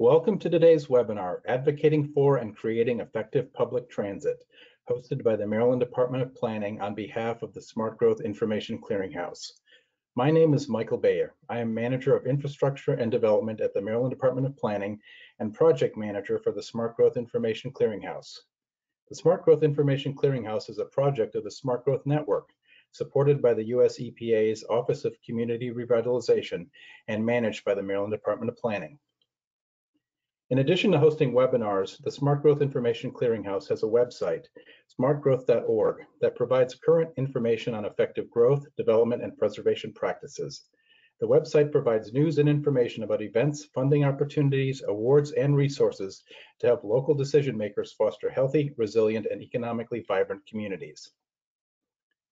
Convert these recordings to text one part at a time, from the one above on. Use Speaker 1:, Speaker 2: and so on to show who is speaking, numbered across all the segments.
Speaker 1: Welcome to today's webinar, Advocating for and Creating Effective Public Transit, hosted by the Maryland Department of Planning on behalf of the Smart Growth Information Clearinghouse. My name is Michael Bayer. I am Manager of Infrastructure and Development at the Maryland Department of Planning and Project Manager for the Smart Growth Information Clearinghouse. The Smart Growth Information Clearinghouse is a project of the Smart Growth Network, supported by the US EPA's Office of Community Revitalization and managed by the Maryland Department of Planning. In addition to hosting webinars, the Smart Growth Information Clearinghouse has a website, smartgrowth.org, that provides current information on effective growth, development, and preservation practices. The website provides news and information about events, funding opportunities, awards, and resources to help local decision makers foster healthy, resilient, and economically vibrant communities.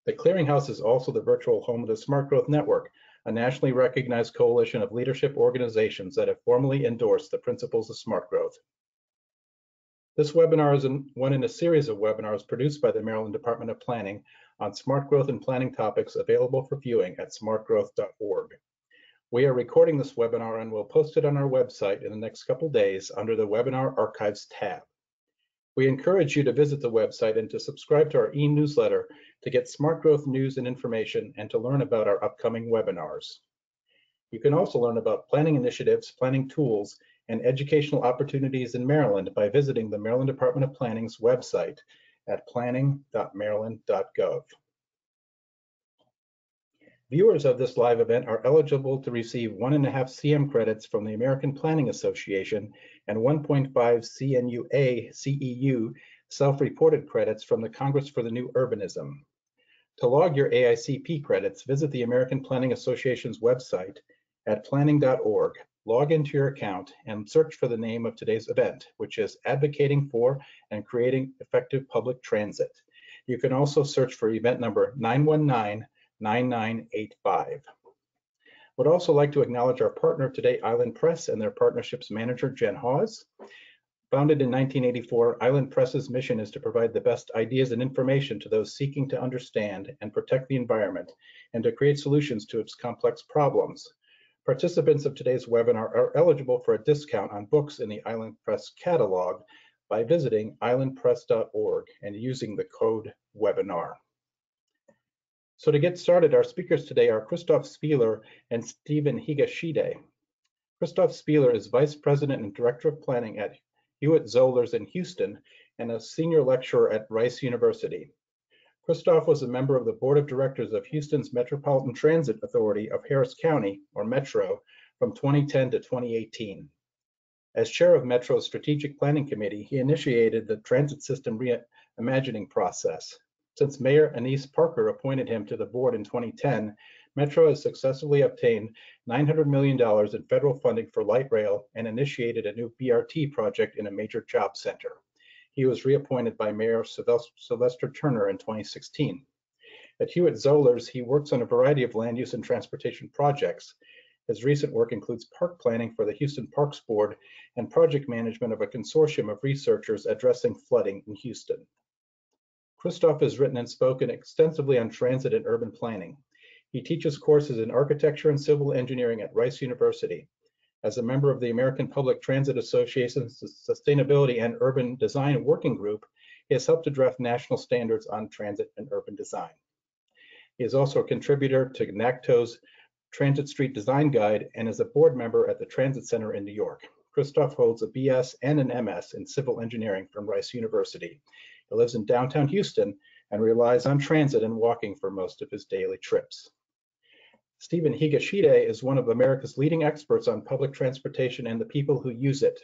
Speaker 1: The Clearinghouse is also the virtual home of the Smart Growth Network, a nationally recognized coalition of leadership organizations that have formally endorsed the principles of smart growth. This webinar is one in a series of webinars produced by the Maryland Department of Planning on smart growth and planning topics available for viewing at smartgrowth.org. We are recording this webinar and will post it on our website in the next couple days under the Webinar Archives tab. We encourage you to visit the website and to subscribe to our e-newsletter to get smart growth news and information and to learn about our upcoming webinars. You can also learn about planning initiatives, planning tools, and educational opportunities in Maryland by visiting the Maryland Department of Planning's website at planning.maryland.gov. Viewers of this live event are eligible to receive one and a half CM credits from the American Planning Association and 1.5 CNUA CEU self-reported credits from the Congress for the New Urbanism. To log your AICP credits, visit the American Planning Association's website at planning.org, log into your account, and search for the name of today's event, which is Advocating for and Creating Effective Public Transit. You can also search for event number 919 9985. Would also like to acknowledge our partner today, Island Press, and their partnerships manager, Jen Hawes. Founded in 1984, Island Press's mission is to provide the best ideas and information to those seeking to understand and protect the environment and to create solutions to its complex problems. Participants of today's webinar are eligible for a discount on books in the Island Press catalog by visiting islandpress.org and using the code webinar. So to get started, our speakers today are Christof Spieler and Steven Higashide. Christof Spieler is Vice President and Director of Planning at Huitt-Zollars in Houston and a senior lecturer at Rice University. Christof was a member of the board of directors of Houston's Metropolitan Transit Authority of Harris County, or Metro, from 2010 to 2018. As chair of Metro's Strategic Planning Committee, he initiated the transit system reimagining process, since Mayor Annise Parker appointed him to the board in 2010, Metro has successfully obtained $900 million in federal funding for light rail and initiated a new BRT project in a major job center. He was reappointed by Mayor Sylvester Turner in 2016. At Huitt-Zollars, he works on a variety of land use and transportation projects. His recent work includes park planning for the Houston Parks Board and project management of a consortium of researchers addressing flooding in Houston. Christof has written and spoken extensively on transit and urban planning. He teaches courses in architecture and civil engineering at Rice University. As a member of the American Public Transit Association's Sustainability and Urban Design Working Group, he has helped to draft national standards on transit and urban design. He is also a contributor to NACTO's Transit Street Design Guide and is a board member at the Transit Center in New York. Christof holds a BS and an MS in civil engineering from Rice University. He lives in downtown Houston and relies on transit and walking for most of his daily trips. Steven Higashide is one of America's leading experts on public transportation and the people who use it.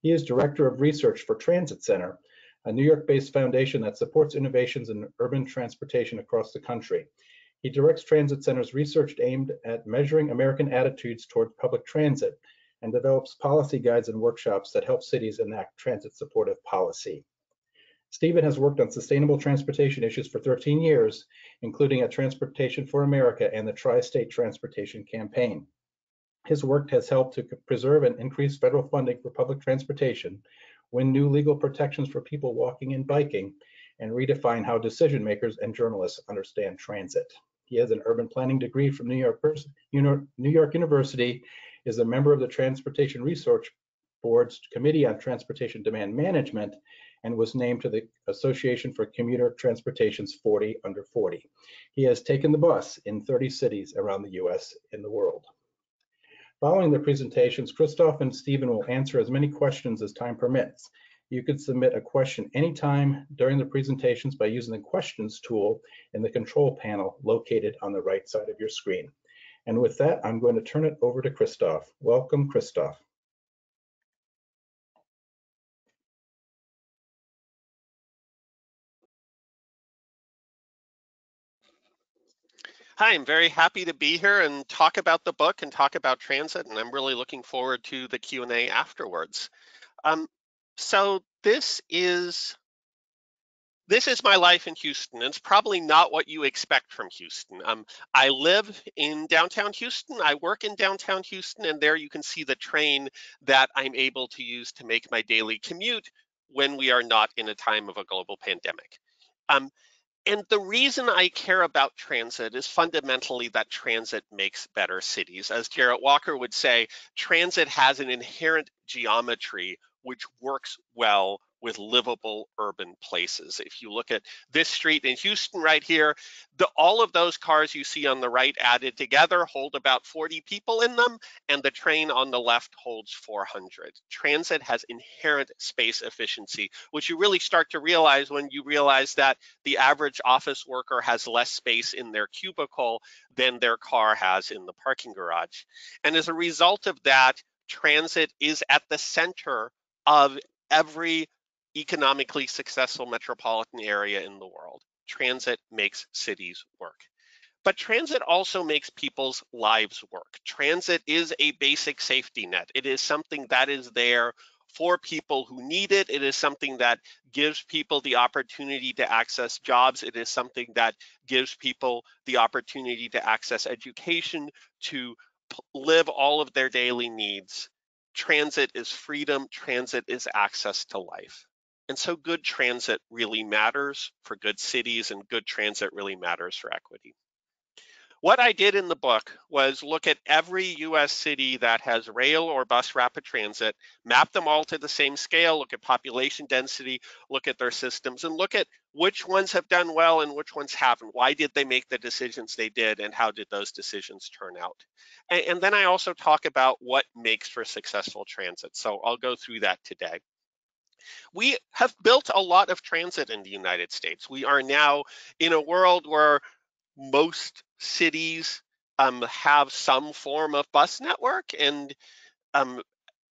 Speaker 1: He is Director of Research for Transit Center, a New York-based foundation that supports innovations in urban transportation across the country. He directs Transit Center's research aimed at measuring American attitudes toward public transit and develops policy guides and workshops that help cities enact transit supportive policy. Steven has worked on sustainable transportation issues for 13 years, including at Transportation for America and the Tri-State Transportation Campaign. His work has helped to preserve and increase federal funding for public transportation, win new legal protections for people walking and biking, and redefine how decision makers and journalists understand transit. He has an urban planning degree from New York, New York University, is a member of the Transportation Research Board's Committee on Transportation Demand Management and was named to the Association for Commuter Transportation's 40 Under 40. He has taken the bus in 30 cities around the US and the world. Following the presentations, Christof and Steven will answer as many questions as time permits. You can submit a question anytime during the presentations by using the questions tool in the control panel located on the right side of your screen. And with that, I'm going to turn it over to Christof. Welcome, Christof.
Speaker 2: Hi, I'm very happy to be here and talk about the book and talk about transit, and I'm really looking forward to the Q&A afterwards. Um, so this is this is my life in Houston. It's probably not what you expect from Houston. Um, I live in downtown Houston. I work in downtown Houston, and there you can see the train that I'm able to use to make my daily commute when we are not in a time of a global pandemic. Um, and the reason I care about transit is fundamentally that transit makes better cities. As Jarrett Walker would say, transit has an inherent geometry which works well with livable urban places. If you look at this street in Houston right here, the, all of those cars you see on the right added together hold about 40 people in them, and the train on the left holds 400. Transit has inherent space efficiency, which you really start to realize when you realize that the average office worker has less space in their cubicle than their car has in the parking garage. And as a result of that, transit is at the center of every economically successful metropolitan area in the world. Transit makes cities work. But transit also makes people's lives work. Transit is a basic safety net. It is something that is there for people who need it. It is something that gives people the opportunity to access jobs. It is something that gives people the opportunity to access education, to live all of their daily needs. Transit is freedom, transit is access to life. And so good transit really matters for good cities and good transit really matters for equity. What I did in the book was look at every US city that has rail or bus rapid transit, map them all to the same scale, look at population density, look at their systems, and look at which ones have done well and which ones haven't. Why did they make the decisions they did, and how did those decisions turn out? And, and then I also talk about what makes for successful transit. So I'll go through that today. We have built a lot of transit in the United States. We are now in a world where most cities um, have some form of bus network and um,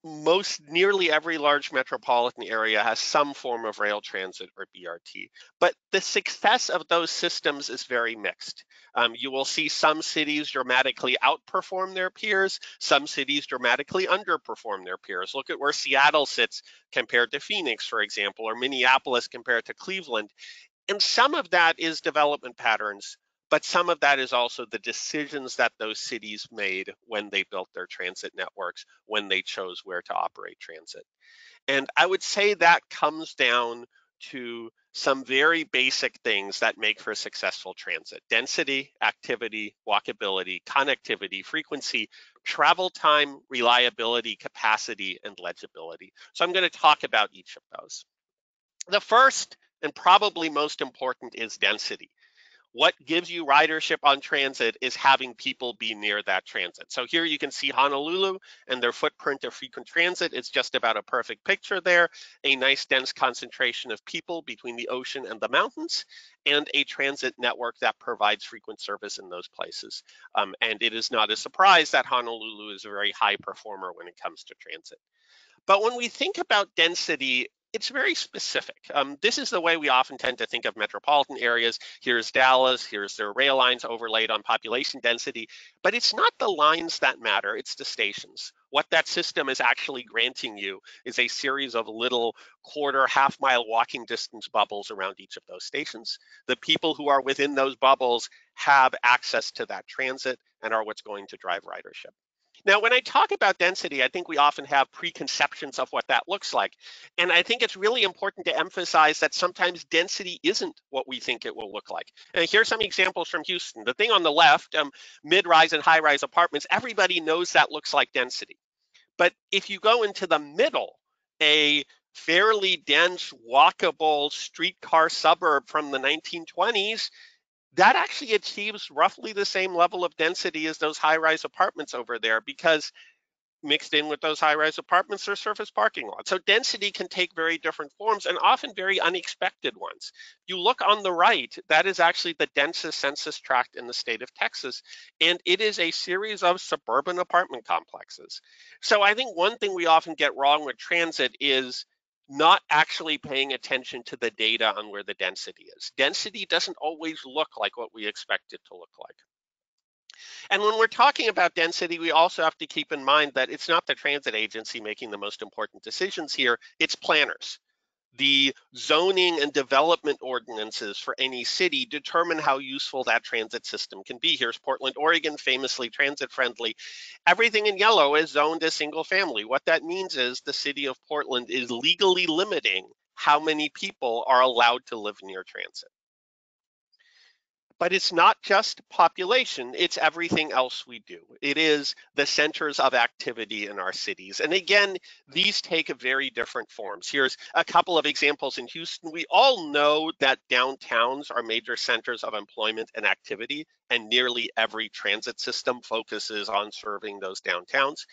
Speaker 2: most nearly every large metropolitan area has some form of rail transit or BRT. But the success of those systems is very mixed. Um, you will see some cities dramatically outperform their peers, some cities dramatically underperform their peers. Look at where Seattle sits compared to Phoenix, for example, or Minneapolis compared to Cleveland. And some of that is development patterns but some of that is also the decisions that those cities made when they built their transit networks, when they chose where to operate transit. And I would say that comes down to some very basic things that make for a successful transit. Density, activity, walkability, connectivity, frequency, travel time, reliability, capacity, and legibility. So I'm gonna talk about each of those. The first and probably most important is density what gives you ridership on transit is having people be near that transit. So here you can see Honolulu and their footprint of frequent transit. It's just about a perfect picture there. A nice dense concentration of people between the ocean and the mountains and a transit network that provides frequent service in those places. Um, and it is not a surprise that Honolulu is a very high performer when it comes to transit. But when we think about density it's very specific. Um, this is the way we often tend to think of metropolitan areas. Here's Dallas, here's their rail lines overlaid on population density, but it's not the lines that matter, it's the stations. What that system is actually granting you is a series of little quarter, half mile walking distance bubbles around each of those stations. The people who are within those bubbles have access to that transit and are what's going to drive ridership. Now, when I talk about density, I think we often have preconceptions of what that looks like. And I think it's really important to emphasize that sometimes density isn't what we think it will look like. And here's some examples from Houston. The thing on the left, um, mid-rise and high-rise apartments, everybody knows that looks like density. But if you go into the middle, a fairly dense, walkable streetcar suburb from the 1920s, that actually achieves roughly the same level of density as those high-rise apartments over there because mixed in with those high-rise apartments are surface parking lots. So density can take very different forms and often very unexpected ones. You look on the right, that is actually the densest census tract in the state of Texas, and it is a series of suburban apartment complexes. So I think one thing we often get wrong with transit is not actually paying attention to the data on where the density is. Density doesn't always look like what we expect it to look like. And when we're talking about density, we also have to keep in mind that it's not the transit agency making the most important decisions here, it's planners the zoning and development ordinances for any city determine how useful that transit system can be. Here's Portland, Oregon, famously transit friendly. Everything in yellow is zoned as single family. What that means is the city of Portland is legally limiting how many people are allowed to live near transit. But it's not just population, it's everything else we do. It is the centers of activity in our cities. And again, these take very different forms. Here's a couple of examples in Houston. We all know that downtowns are major centers of employment and activity, and nearly every transit system focuses on serving those downtowns.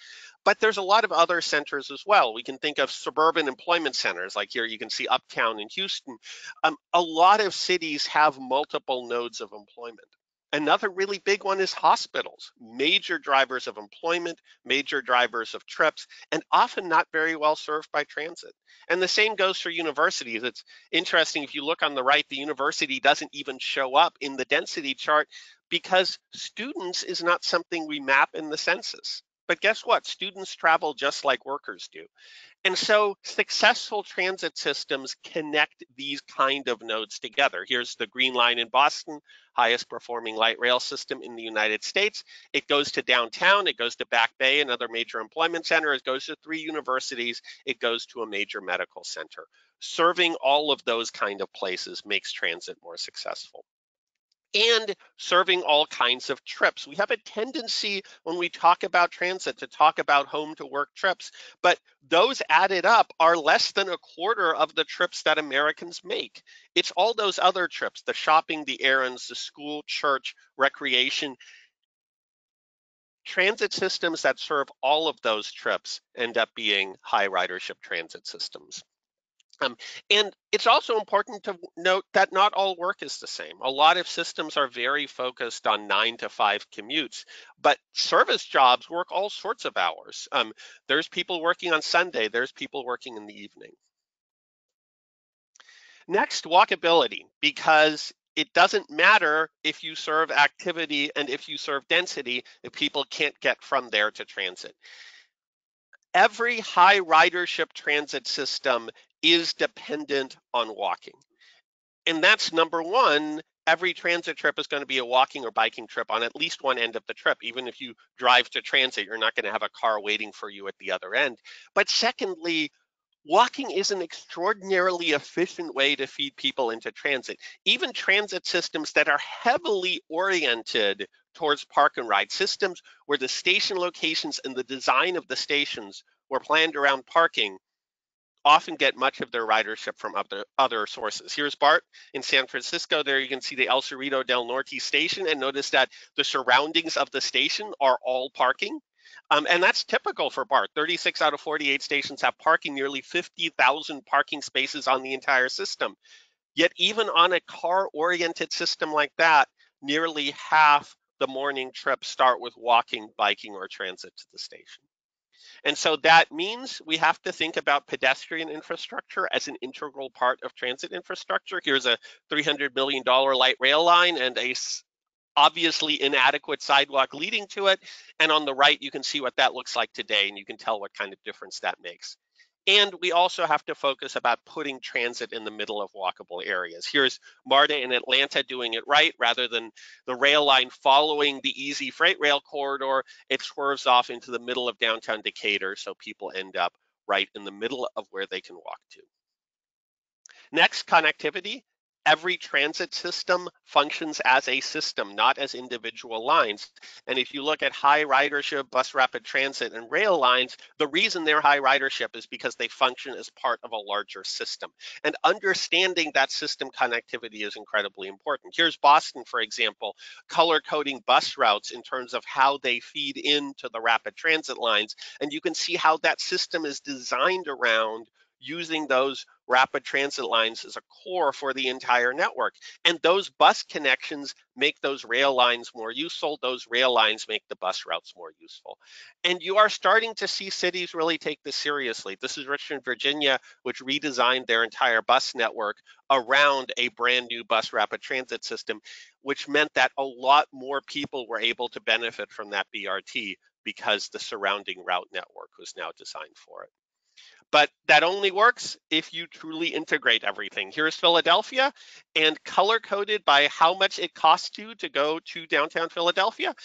Speaker 2: But there's a lot of other centers as well. We can think of suburban employment centers, like here you can see Uptown in Houston. Um, a lot of cities have multiple nodes of employment. Another really big one is hospitals, major drivers of employment, major drivers of trips, and often not very well served by transit. And the same goes for universities. It's interesting if you look on the right, the university doesn't even show up in the density chart because students is not something we map in the census. But guess what? Students travel just like workers do. And so successful transit systems connect these kind of nodes together. Here's the Green Line in Boston, highest performing light rail system in the United States. It goes to downtown, it goes to Back Bay, another major employment center, it goes to three universities, it goes to a major medical center. Serving all of those kind of places makes transit more successful and serving all kinds of trips. We have a tendency when we talk about transit to talk about home to work trips, but those added up are less than a quarter of the trips that Americans make. It's all those other trips, the shopping, the errands, the school, church, recreation. Transit systems that serve all of those trips end up being high ridership transit systems. Um, and it's also important to note that not all work is the same. A lot of systems are very focused on nine to five commutes, but service jobs work all sorts of hours. Um, there's people working on Sunday, there's people working in the evening. Next, walkability, because it doesn't matter if you serve activity and if you serve density if people can't get from there to transit every high ridership transit system is dependent on walking. And that's number one, every transit trip is going to be a walking or biking trip on at least one end of the trip. Even if you drive to transit, you're not going to have a car waiting for you at the other end. But secondly, walking is an extraordinarily efficient way to feed people into transit. Even transit systems that are heavily oriented towards park and ride systems where the station locations and the design of the stations were planned around parking often get much of their ridership from other, other sources. Here's BART in San Francisco. There you can see the El Cerrito del Norte station and notice that the surroundings of the station are all parking. Um, and that's typical for BART. 36 out of 48 stations have parking, nearly 50,000 parking spaces on the entire system. Yet even on a car-oriented system like that, nearly half the morning trips start with walking, biking, or transit to the station. And so that means we have to think about pedestrian infrastructure as an integral part of transit infrastructure. Here's a $300 million light rail line and a obviously inadequate sidewalk leading to it. And on the right, you can see what that looks like today, and you can tell what kind of difference that makes. And we also have to focus about putting transit in the middle of walkable areas. Here's MARTA in Atlanta doing it right. Rather than the rail line following the easy freight rail corridor, it swerves off into the middle of downtown Decatur so people end up right in the middle of where they can walk to. Next, connectivity. Every transit system functions as a system, not as individual lines. And if you look at high ridership, bus rapid transit, and rail lines, the reason they're high ridership is because they function as part of a larger system. And understanding that system connectivity is incredibly important. Here's Boston, for example, color coding bus routes in terms of how they feed into the rapid transit lines. And you can see how that system is designed around using those rapid transit lines as a core for the entire network. And those bus connections make those rail lines more useful. Those rail lines make the bus routes more useful. And you are starting to see cities really take this seriously. This is Richmond, Virginia, which redesigned their entire bus network around a brand new bus rapid transit system, which meant that a lot more people were able to benefit from that BRT because the surrounding route network was now designed for it. But that only works if you truly integrate everything. Here's Philadelphia and color coded by how much it costs you to go to downtown Philadelphia.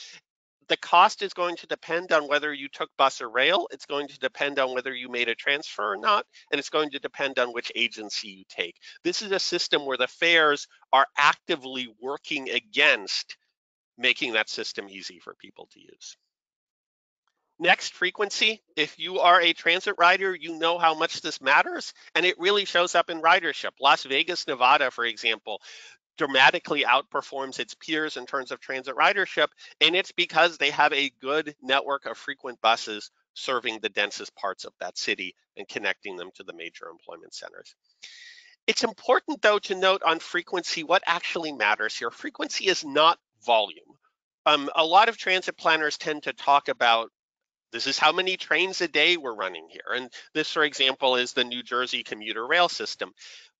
Speaker 2: The cost is going to depend on whether you took bus or rail. It's going to depend on whether you made a transfer or not, and it's going to depend on which agency you take. This is a system where the fares are actively working against making that system easy for people to use. Next, frequency. If you are a transit rider, you know how much this matters, and it really shows up in ridership. Las Vegas, Nevada, for example, dramatically outperforms its peers in terms of transit ridership, and it's because they have a good network of frequent buses serving the densest parts of that city and connecting them to the major employment centers. It's important, though, to note on frequency what actually matters here. Frequency is not volume. Um, a lot of transit planners tend to talk about this is how many trains a day we're running here. And this, for example, is the New Jersey commuter rail system.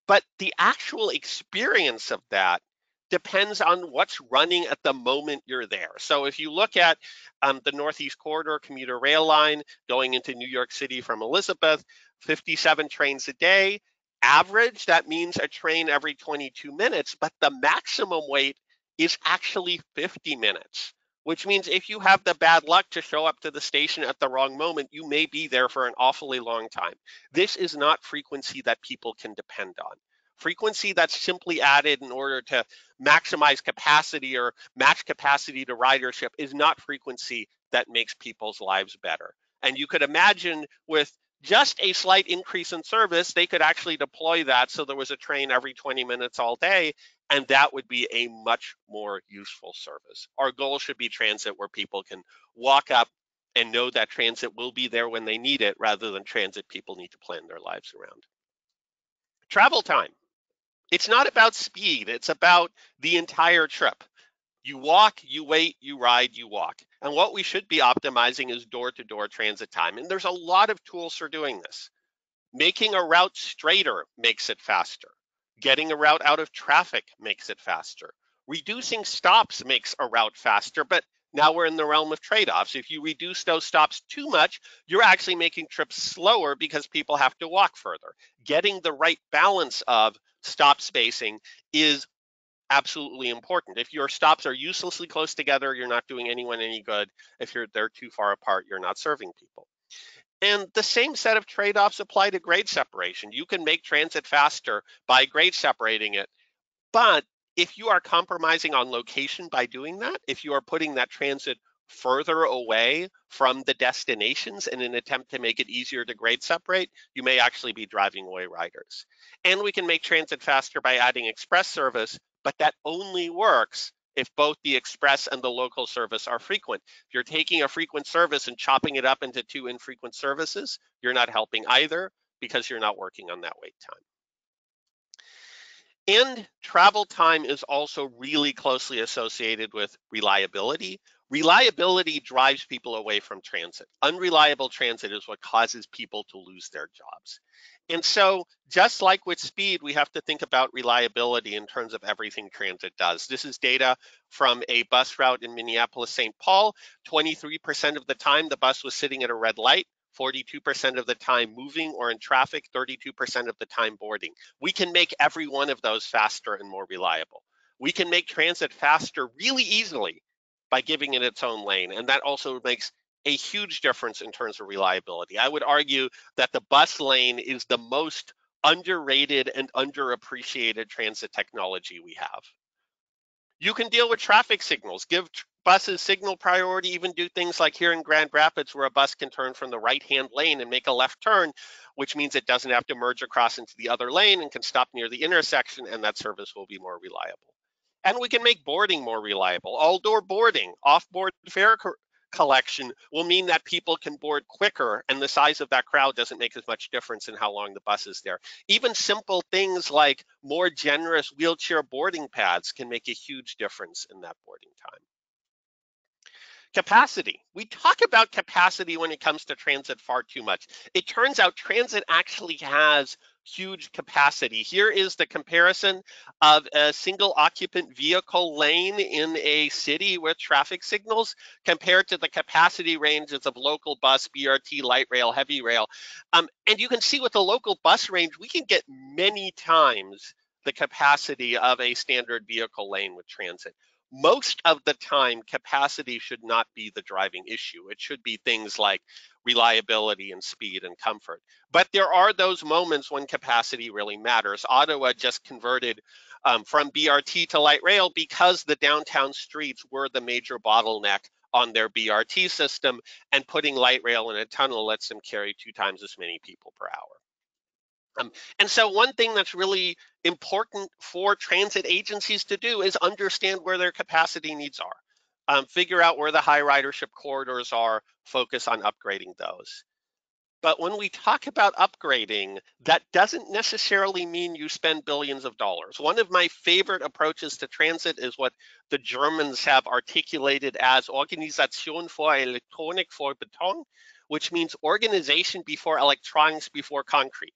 Speaker 2: But the actual experience of that depends on what's running at the moment you're there. So if you look at um, the Northeast Corridor commuter rail line going into New York City from Elizabeth, 57 trains a day, average, that means a train every 22 minutes, but the maximum wait is actually 50 minutes which means if you have the bad luck to show up to the station at the wrong moment, you may be there for an awfully long time. This is not frequency that people can depend on. Frequency that's simply added in order to maximize capacity or match capacity to ridership is not frequency that makes people's lives better. And you could imagine with just a slight increase in service, they could actually deploy that so there was a train every 20 minutes all day, and that would be a much more useful service. Our goal should be transit where people can walk up and know that transit will be there when they need it rather than transit people need to plan their lives around. Travel time. It's not about speed, it's about the entire trip. You walk, you wait, you ride, you walk. And what we should be optimizing is door to door transit time. And there's a lot of tools for doing this. Making a route straighter makes it faster. Getting a route out of traffic makes it faster. Reducing stops makes a route faster, but now we're in the realm of trade-offs. If you reduce those stops too much, you're actually making trips slower because people have to walk further. Getting the right balance of stop spacing is absolutely important. If your stops are uselessly close together, you're not doing anyone any good. If you're they're too far apart, you're not serving people. And the same set of trade-offs apply to grade separation. You can make transit faster by grade separating it, but if you are compromising on location by doing that, if you are putting that transit further away from the destinations in an attempt to make it easier to grade separate, you may actually be driving away riders. And we can make transit faster by adding express service, but that only works if both the express and the local service are frequent. If you're taking a frequent service and chopping it up into two infrequent services, you're not helping either because you're not working on that wait time. And travel time is also really closely associated with reliability. Reliability drives people away from transit. Unreliable transit is what causes people to lose their jobs. And so just like with speed, we have to think about reliability in terms of everything transit does. This is data from a bus route in Minneapolis, St. Paul. 23% of the time, the bus was sitting at a red light. 42% of the time moving or in traffic, 32% of the time boarding. We can make every one of those faster and more reliable. We can make transit faster really easily by giving it its own lane. And that also makes a huge difference in terms of reliability. I would argue that the bus lane is the most underrated and underappreciated transit technology we have. You can deal with traffic signals, give buses signal priority, even do things like here in Grand Rapids where a bus can turn from the right-hand lane and make a left turn, which means it doesn't have to merge across into the other lane and can stop near the intersection and that service will be more reliable. And we can make boarding more reliable. All-door boarding, off-board fare collection will mean that people can board quicker and the size of that crowd doesn't make as much difference in how long the bus is there. Even simple things like more generous wheelchair boarding pads can make a huge difference in that boarding time. Capacity. We talk about capacity when it comes to transit far too much. It turns out transit actually has huge capacity. Here is the comparison of a single occupant vehicle lane in a city with traffic signals compared to the capacity ranges of local bus, BRT, light rail, heavy rail. Um, and you can see with the local bus range, we can get many times the capacity of a standard vehicle lane with transit most of the time capacity should not be the driving issue. It should be things like reliability and speed and comfort. But there are those moments when capacity really matters. Ottawa just converted um, from brt to light rail because the downtown streets were the major bottleneck on their brt system and putting light rail in a tunnel lets them carry two times as many people per hour. Um, and so one thing that's really important for transit agencies to do is understand where their capacity needs are. Um, figure out where the high ridership corridors are, focus on upgrading those. But when we talk about upgrading, that doesn't necessarily mean you spend billions of dollars. One of my favorite approaches to transit is what the Germans have articulated as Organisation vor Elektronik vor Beton, which means organization before electronics before concrete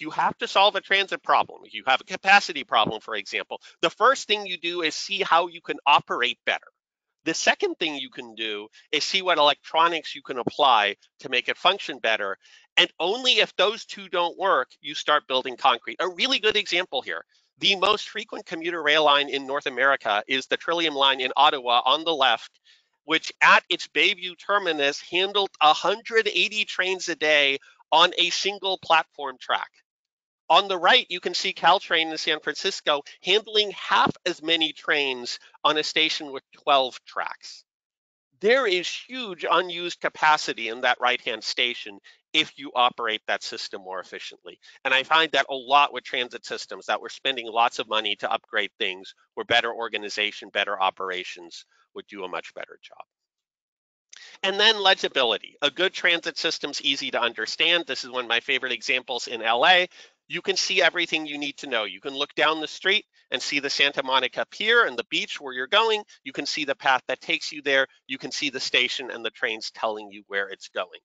Speaker 2: you have to solve a transit problem, if you have a capacity problem, for example, the first thing you do is see how you can operate better. The second thing you can do is see what electronics you can apply to make it function better. And only if those two don't work, you start building concrete. A really good example here. The most frequent commuter rail line in North America is the Trillium line in Ottawa on the left, which at its Bayview terminus handled 180 trains a day on a single platform track. On the right, you can see Caltrain in San Francisco handling half as many trains on a station with 12 tracks. There is huge unused capacity in that right-hand station if you operate that system more efficiently. And I find that a lot with transit systems that we're spending lots of money to upgrade things where better organization, better operations would do a much better job. And then legibility. A good transit system's easy to understand. This is one of my favorite examples in LA you can see everything you need to know. You can look down the street and see the Santa Monica Pier and the beach where you're going. You can see the path that takes you there. You can see the station and the trains telling you where it's going.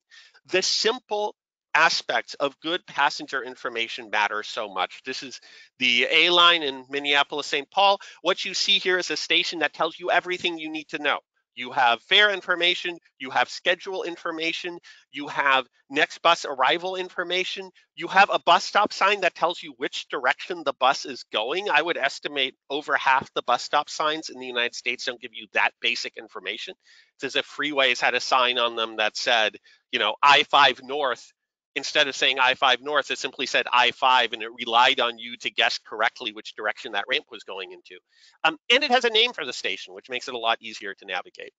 Speaker 2: The simple aspects of good passenger information matter so much. This is the A line in Minneapolis, St. Paul. What you see here is a station that tells you everything you need to know. You have fare information, you have schedule information, you have next bus arrival information, you have a bus stop sign that tells you which direction the bus is going. I would estimate over half the bus stop signs in the United States don't give you that basic information. It's as if freeways had a sign on them that said, you know, I-5 North instead of saying I-5 North, it simply said I-5 and it relied on you to guess correctly which direction that ramp was going into. Um, and it has a name for the station, which makes it a lot easier to navigate.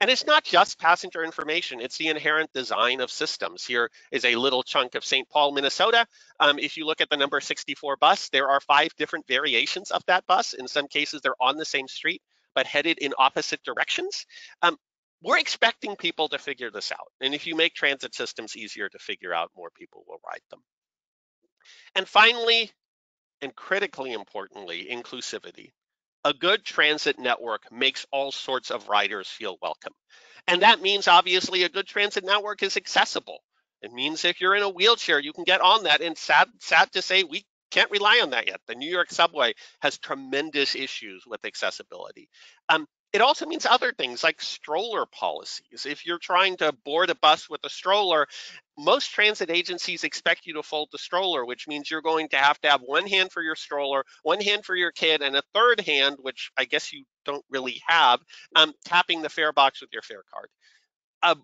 Speaker 2: And it's not just passenger information, it's the inherent design of systems. Here is a little chunk of St. Paul, Minnesota. Um, if you look at the number 64 bus, there are five different variations of that bus. In some cases, they're on the same street, but headed in opposite directions. Um, we're expecting people to figure this out. And if you make transit systems easier to figure out, more people will ride them. And finally, and critically importantly, inclusivity. A good transit network makes all sorts of riders feel welcome. And that means obviously a good transit network is accessible. It means if you're in a wheelchair, you can get on that. And sad, sad to say, we can't rely on that yet. The New York subway has tremendous issues with accessibility. Um, it also means other things like stroller policies. If you're trying to board a bus with a stroller, most transit agencies expect you to fold the stroller, which means you're going to have to have one hand for your stroller, one hand for your kid, and a third hand, which I guess you don't really have, um, tapping the fare box with your fare card. A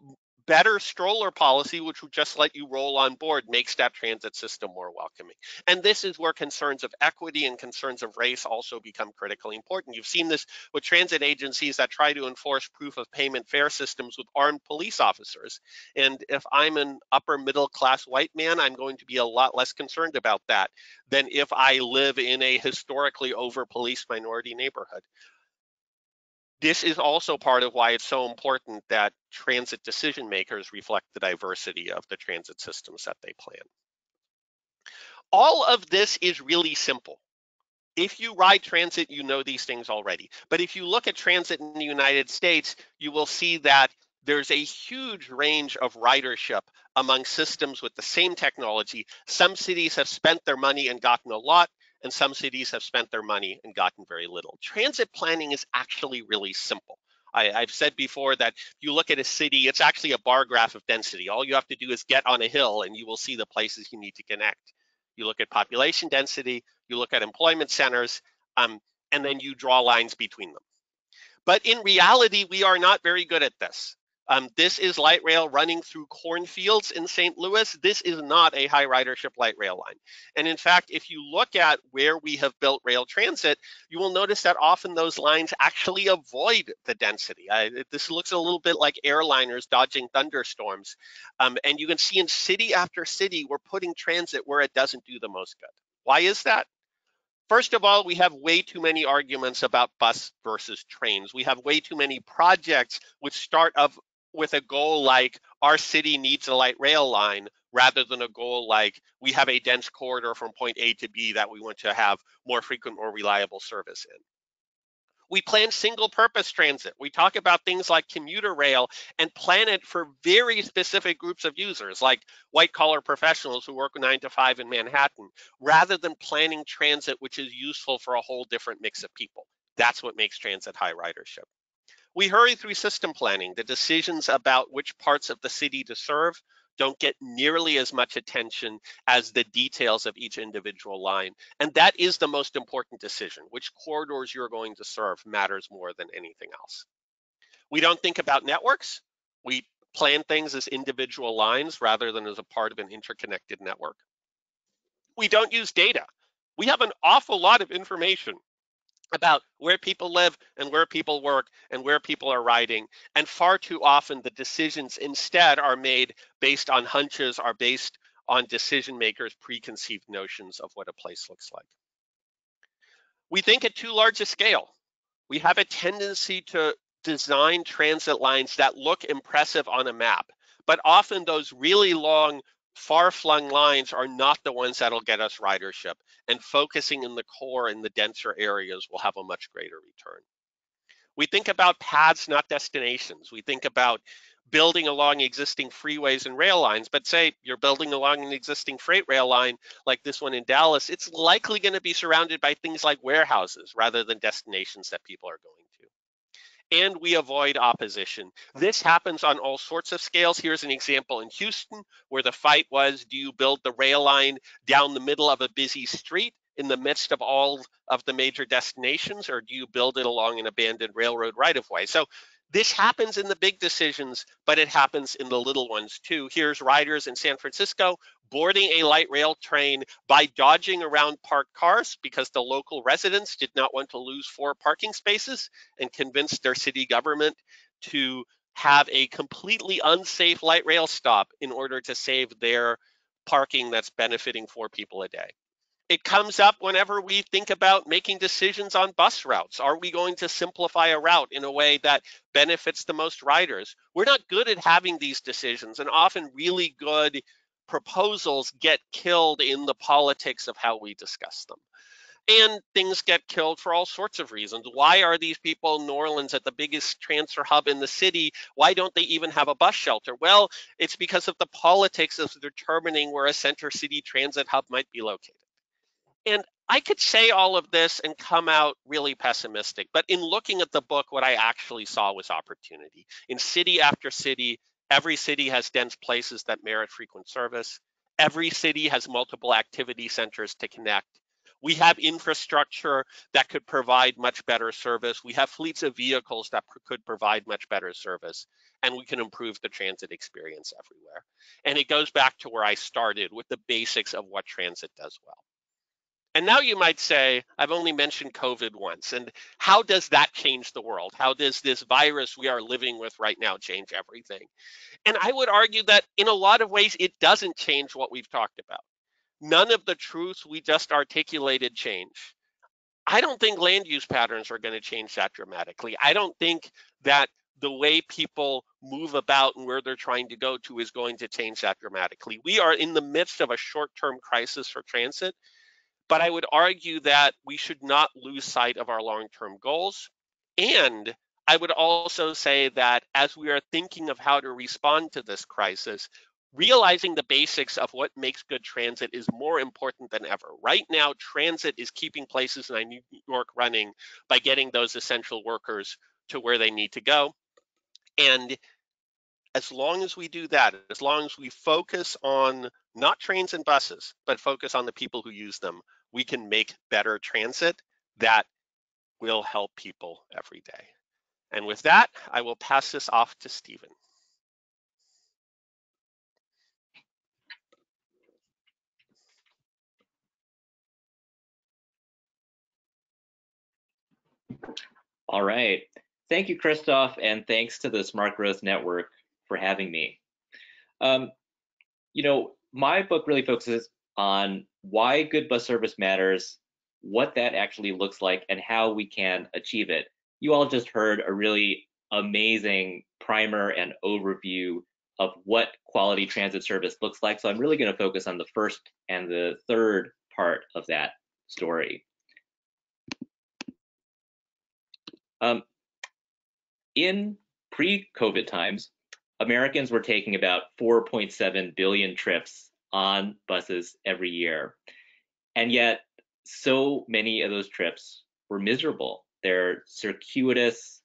Speaker 2: better stroller policy, which would just let you roll on board, makes that transit system more welcoming. And this is where concerns of equity and concerns of race also become critically important. You've seen this with transit agencies that try to enforce proof of payment fare systems with armed police officers. And if I'm an upper middle class white man, I'm going to be a lot less concerned about that than if I live in a historically over policed minority neighborhood this is also part of why it's so important that transit decision makers reflect the diversity of the transit systems that they plan. All of this is really simple. If you ride transit, you know these things already. But if you look at transit in the United States, you will see that there's a huge range of ridership among systems with the same technology. Some cities have spent their money and gotten a lot and some cities have spent their money and gotten very little. Transit planning is actually really simple. I, have said before that you look at a city, it's actually a bar graph of density. All you have to do is get on a hill and you will see the places you need to connect. You look at population density, you look at employment centers, um, and then you draw lines between them. But in reality, we are not very good at this. Um, this is light rail running through cornfields in St. Louis. This is not a high ridership light rail line. And in fact, if you look at where we have built rail transit, you will notice that often those lines actually avoid the density. I, this looks a little bit like airliners dodging thunderstorms. Um, and you can see in city after city, we're putting transit where it doesn't do the most good. Why is that? First of all, we have way too many arguments about bus versus trains. We have way too many projects which start of with a goal like our city needs a light rail line rather than a goal like we have a dense corridor from point A to B that we want to have more frequent or reliable service in. We plan single purpose transit. We talk about things like commuter rail and plan it for very specific groups of users, like white collar professionals who work nine to five in Manhattan, rather than planning transit, which is useful for a whole different mix of people. That's what makes transit high ridership. We hurry through system planning. The decisions about which parts of the city to serve don't get nearly as much attention as the details of each individual line. And that is the most important decision. Which corridors you're going to serve matters more than anything else. We don't think about networks. We plan things as individual lines rather than as a part of an interconnected network. We don't use data. We have an awful lot of information about where people live and where people work and where people are riding. And far too often, the decisions instead are made based on hunches, are based on decision makers' preconceived notions of what a place looks like. We think at too large a scale. We have a tendency to design transit lines that look impressive on a map, but often those really long far-flung lines are not the ones that'll get us ridership and focusing in the core and the denser areas will have a much greater return. We think about paths, not destinations. We think about building along existing freeways and rail lines, but say you're building along an existing freight rail line like this one in Dallas, it's likely going to be surrounded by things like warehouses rather than destinations that people are going and we avoid opposition. Hmm. This happens on all sorts of scales. Here's an example in Houston where the fight was, do you build the rail line down the middle of a busy street in the midst of all of the major destinations, or do you build it along an abandoned railroad right of way? So this happens in the big decisions, but it happens in the little ones too. Here's riders in San Francisco boarding a light rail train by dodging around parked cars because the local residents did not want to lose four parking spaces and convinced their city government to have a completely unsafe light rail stop in order to save their parking that's benefiting four people a day. It comes up whenever we think about making decisions on bus routes. Are we going to simplify a route in a way that benefits the most riders? We're not good at having these decisions, and often really good proposals get killed in the politics of how we discuss them. And things get killed for all sorts of reasons. Why are these people in New Orleans at the biggest transfer hub in the city? Why don't they even have a bus shelter? Well, it's because of the politics of determining where a center city transit hub might be located. And I could say all of this and come out really pessimistic, but in looking at the book, what I actually saw was opportunity. In city after city, every city has dense places that merit frequent service. Every city has multiple activity centers to connect. We have infrastructure that could provide much better service. We have fleets of vehicles that could provide much better service, and we can improve the transit experience everywhere. And it goes back to where I started with the basics of what transit does well. And now you might say, I've only mentioned COVID once. And how does that change the world? How does this virus we are living with right now change everything? And I would argue that in a lot of ways, it doesn't change what we've talked about. None of the truths we just articulated change. I don't think land use patterns are going to change that dramatically. I don't think that the way people move about and where they're trying to go to is going to change that dramatically. We are in the midst of a short term crisis for transit but I would argue that we should not lose sight of our long term goals. And I would also say that as we are thinking of how to respond to this crisis, realizing the basics of what makes good transit is more important than ever. Right now, transit is keeping places in New York running by getting those essential workers to where they need to go. And as long as we do that, as long as we focus on not trains and buses, but focus on the people who use them, we can make better transit that will help people every day. And with that, I will pass this off to Steven.
Speaker 3: All right. Thank you, Christof, and thanks to the Smart Growth Network for having me. Um, you know, my book really focuses on why good bus service matters, what that actually looks like, and how we can achieve it. You all just heard a really amazing primer and overview of what quality transit service looks like. So I'm really going to focus on the first and the third part of that story. Um, in pre-COVID times, Americans were taking about 4.7 billion trips on buses every year. And yet, so many of those trips were miserable. They're circuitous,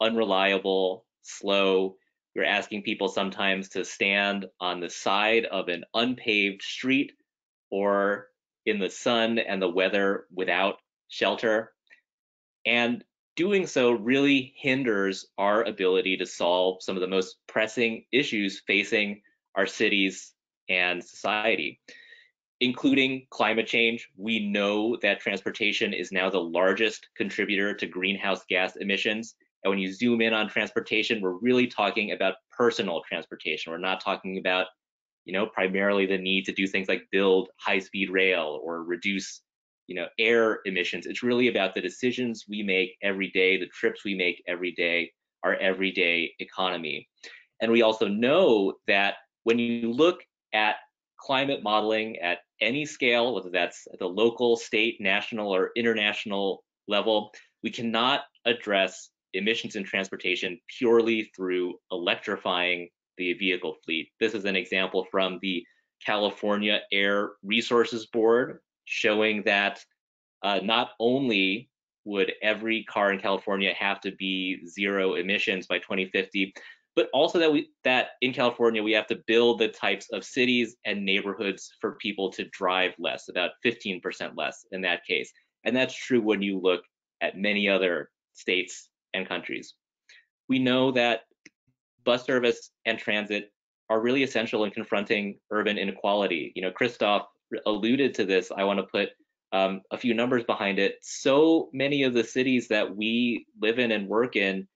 Speaker 3: unreliable, slow. We're asking people sometimes to stand on the side of an unpaved street or in the sun and the weather without shelter. And doing so really hinders our ability to solve some of the most pressing issues facing our cities and society, including climate change. We know that transportation is now the largest contributor to greenhouse gas emissions. And when you zoom in on transportation, we're really talking about personal transportation. We're not talking about, you know, primarily the need to do things like build high-speed rail or reduce, you know, air emissions. It's really about the decisions we make every day, the trips we make every day, our everyday economy. And we also know that when you look at climate modeling at any scale, whether that's at the local, state, national, or international level. We cannot address emissions in transportation purely through electrifying the vehicle fleet. This is an example from the California Air Resources Board showing that uh, not only would every car in California have to be zero emissions by 2050, but also that we that in California we have to build the types of cities and neighborhoods for people to drive less, about 15% less in that case. And that's true when you look at many other states and countries. We know that bus service and transit are really essential in confronting urban inequality. You know, Christof alluded to this. I want to put um, a few numbers behind it. So many of the cities that we live in and work in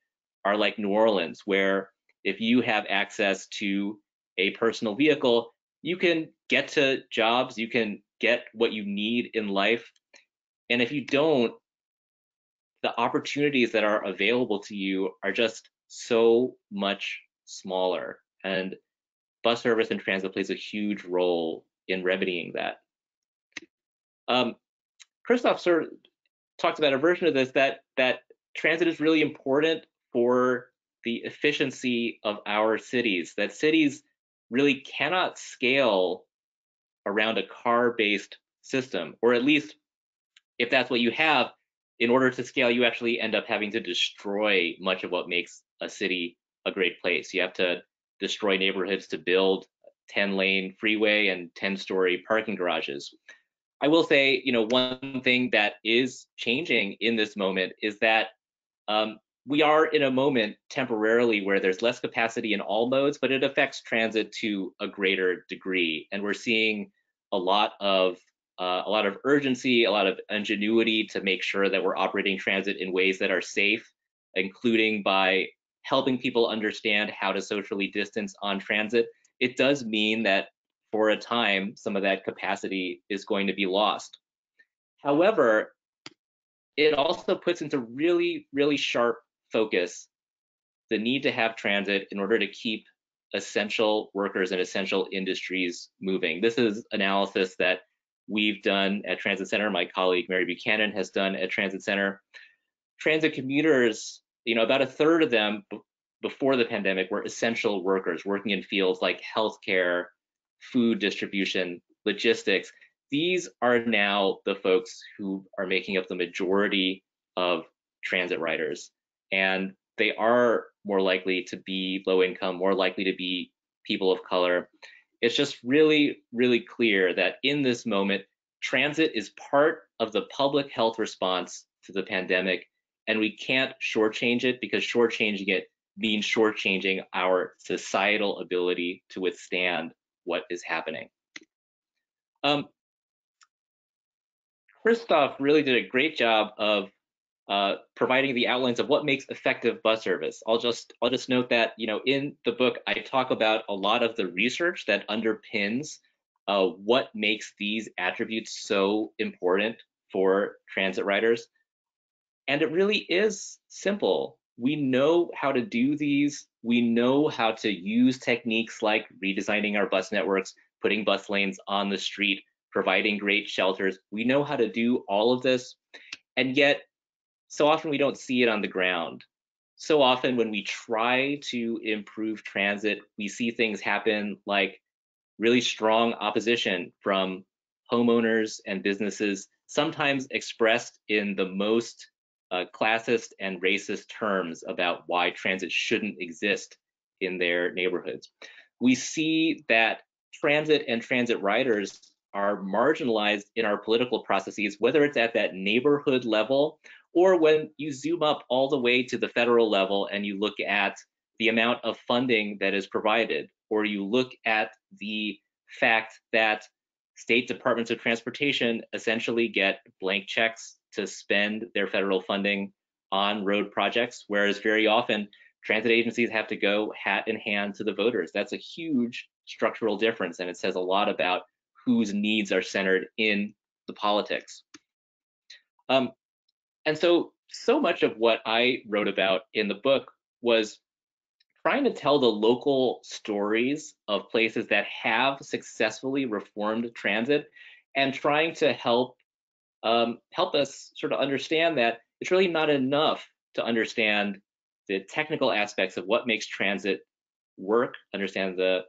Speaker 3: are like New Orleans, where if you have access to a personal vehicle, you can get to jobs, you can get what you need in life. And if you don't, the opportunities that are available to you are just so much smaller. And bus service and transit plays a huge role in remedying that. Um, Christof sort of talked about a version of this that that transit is really important for the efficiency of our cities, that cities really cannot scale around a car based system, or at least if that's what you have, in order to scale, you actually end up having to destroy much of what makes a city a great place. You have to destroy neighborhoods to build 10 lane freeway and 10 story parking garages. I will say, you know, one thing that is changing in this moment is that um, we are in a moment temporarily where there's less capacity in all modes, but it affects transit to a greater degree, and we're seeing a lot of uh, a lot of urgency, a lot of ingenuity to make sure that we're operating transit in ways that are safe, including by helping people understand how to socially distance on transit. It does mean that for a time, some of that capacity is going to be lost. However, it also puts into really, really sharp focus the need to have transit in order to keep essential workers and essential industries moving. This is analysis that we've done at Transit Center. My colleague Mary Buchanan has done at Transit Center. Transit commuters, you know, about a third of them before the pandemic were essential workers working in fields like healthcare, food distribution, logistics. These are now the folks who are making up the majority of transit riders. And they are more likely to be low income, more likely to be people of color. It's just really, really clear that in this moment, transit is part of the public health response to the pandemic, and we can't shortchange it because shortchanging it means shortchanging our societal ability to withstand what is happening. Um, Christof really did a great job of uh, providing the outlines of what makes effective bus service. I'll just I'll just note that you know in the book I talk about a lot of the research that underpins uh, what makes these attributes so important for transit riders, and it really is simple. We know how to do these. We know how to use techniques like redesigning our bus networks, putting bus lanes on the street, providing great shelters. We know how to do all of this, and yet so often we don't see it on the ground. So often when we try to improve transit, we see things happen like really strong opposition from homeowners and businesses, sometimes expressed in the most uh, classist and racist terms about why transit shouldn't exist in their neighborhoods. We see that transit and transit riders are marginalized in our political processes, whether it's at that neighborhood level or when you zoom up all the way to the federal level and you look at the amount of funding that is provided, or you look at the fact that state departments of transportation essentially get blank checks to spend their federal funding on road projects, whereas very often transit agencies have to go hat in hand to the voters. That's a huge structural difference, and it says a lot about whose needs are centered in the politics. Um, and so, so much of what I wrote about in the book was trying to tell the local stories of places that have successfully reformed transit and trying to help um, help us sort of understand that it's really not enough to understand the technical aspects of what makes transit work, understand the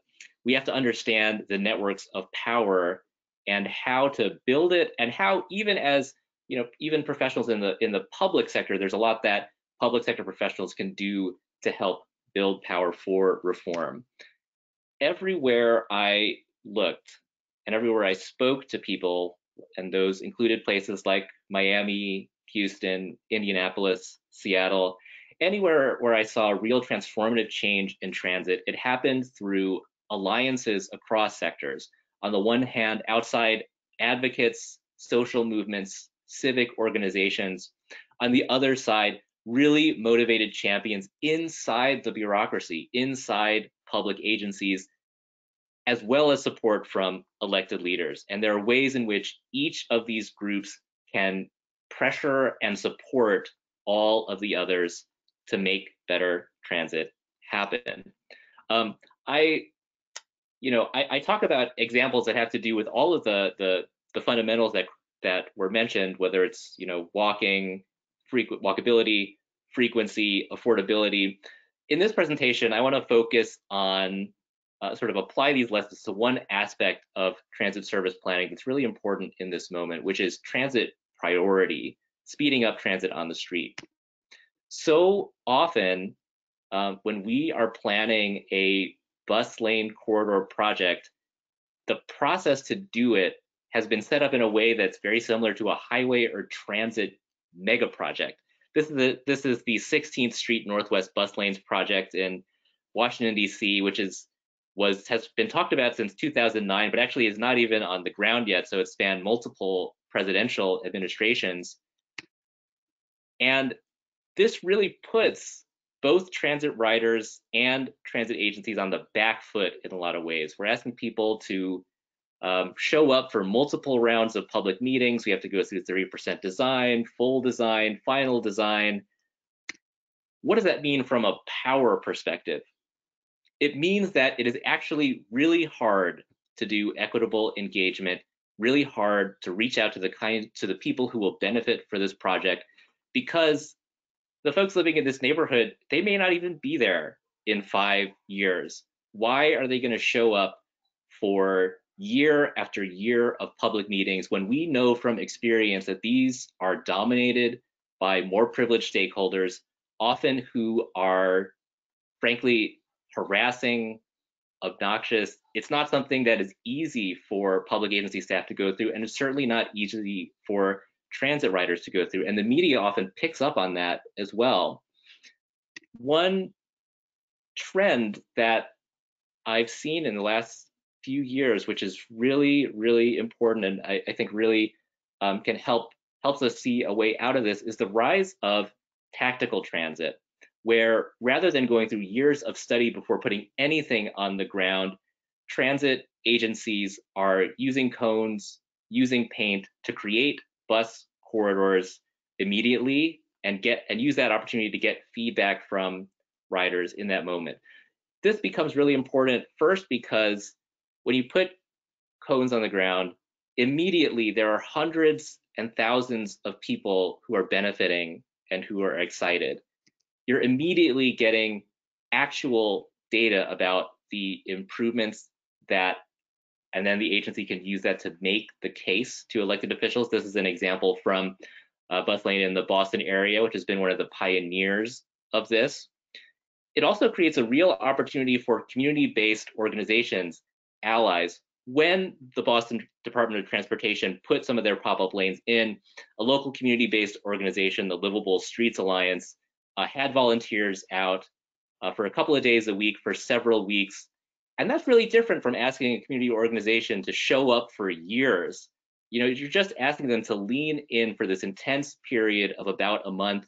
Speaker 3: we have to understand the networks of power and how to build it and how even as you know, even professionals in the in the public sector, there's a lot that public sector professionals can do to help build power for reform. Everywhere I looked and everywhere I spoke to people, and those included places like Miami, Houston, Indianapolis, Seattle, anywhere where I saw real transformative change in transit, it happened through alliances across sectors. On the one hand, outside advocates, social movements, civic organizations. On the other side, really motivated champions inside the bureaucracy, inside public agencies, as well as support from elected leaders. And there are ways in which each of these groups can pressure and support all of the others to make better transit happen. Um, I, you know, I, I, talk about examples that have to do with all of the the, the fundamentals that that were mentioned, whether it's you know walking, walkability, frequency, affordability. In this presentation, I want to focus on uh, sort of apply these lessons to one aspect of transit service planning that's really important in this moment, which is transit priority, speeding up transit on the street. So often, um, when we are planning a bus lane corridor project, the process to do it has been set up in a way that's very similar to a highway or transit mega project. This is the this is the 16th Street Northwest Bus Lanes project in Washington D.C., which is was has been talked about since 2009, but actually is not even on the ground yet. So it spanned multiple presidential administrations, and this really puts both transit riders and transit agencies on the back foot in a lot of ways. We're asking people to um, show up for multiple rounds of public meetings. We have to go through 30% design, full design, final design. What does that mean from a power perspective? It means that it is actually really hard to do equitable engagement, really hard to reach out to the kind to the people who will benefit for this project because the folks living in this neighborhood, they may not even be there in five years. Why are they going to show up for year after year of public meetings when we know from experience that these are dominated by more privileged stakeholders, often who are frankly harassing, obnoxious. It's not something that is easy for public agency staff to go through, and it's certainly not easy for transit riders to go through. And the media often picks up on that as well. One trend that I've seen in the last few years, which is really, really important, and I, I think really um, can help helps us see a way out of this, is the rise of tactical transit, where rather than going through years of study before putting anything on the ground, transit agencies are using cones, using paint to create bus corridors immediately and get and use that opportunity to get feedback from riders in that moment. This becomes really important first because when you put cones on the ground, immediately there are hundreds and thousands of people who are benefiting and who are excited. You're immediately getting actual data about the improvements that, and then the agency can use that to make the case to elected officials. This is an example from uh, bus lane in the Boston area, which has been one of the pioneers of this. It also creates a real opportunity for community-based organizations allies when the Boston Department of Transportation put some of their pop-up lanes in, a local community-based organization, the Livable Streets Alliance, uh, had volunteers out uh, for a couple of days a week for several weeks. And that's really different from asking a community organization to show up for years. You know, you're just asking them to lean in for this intense period of about a month.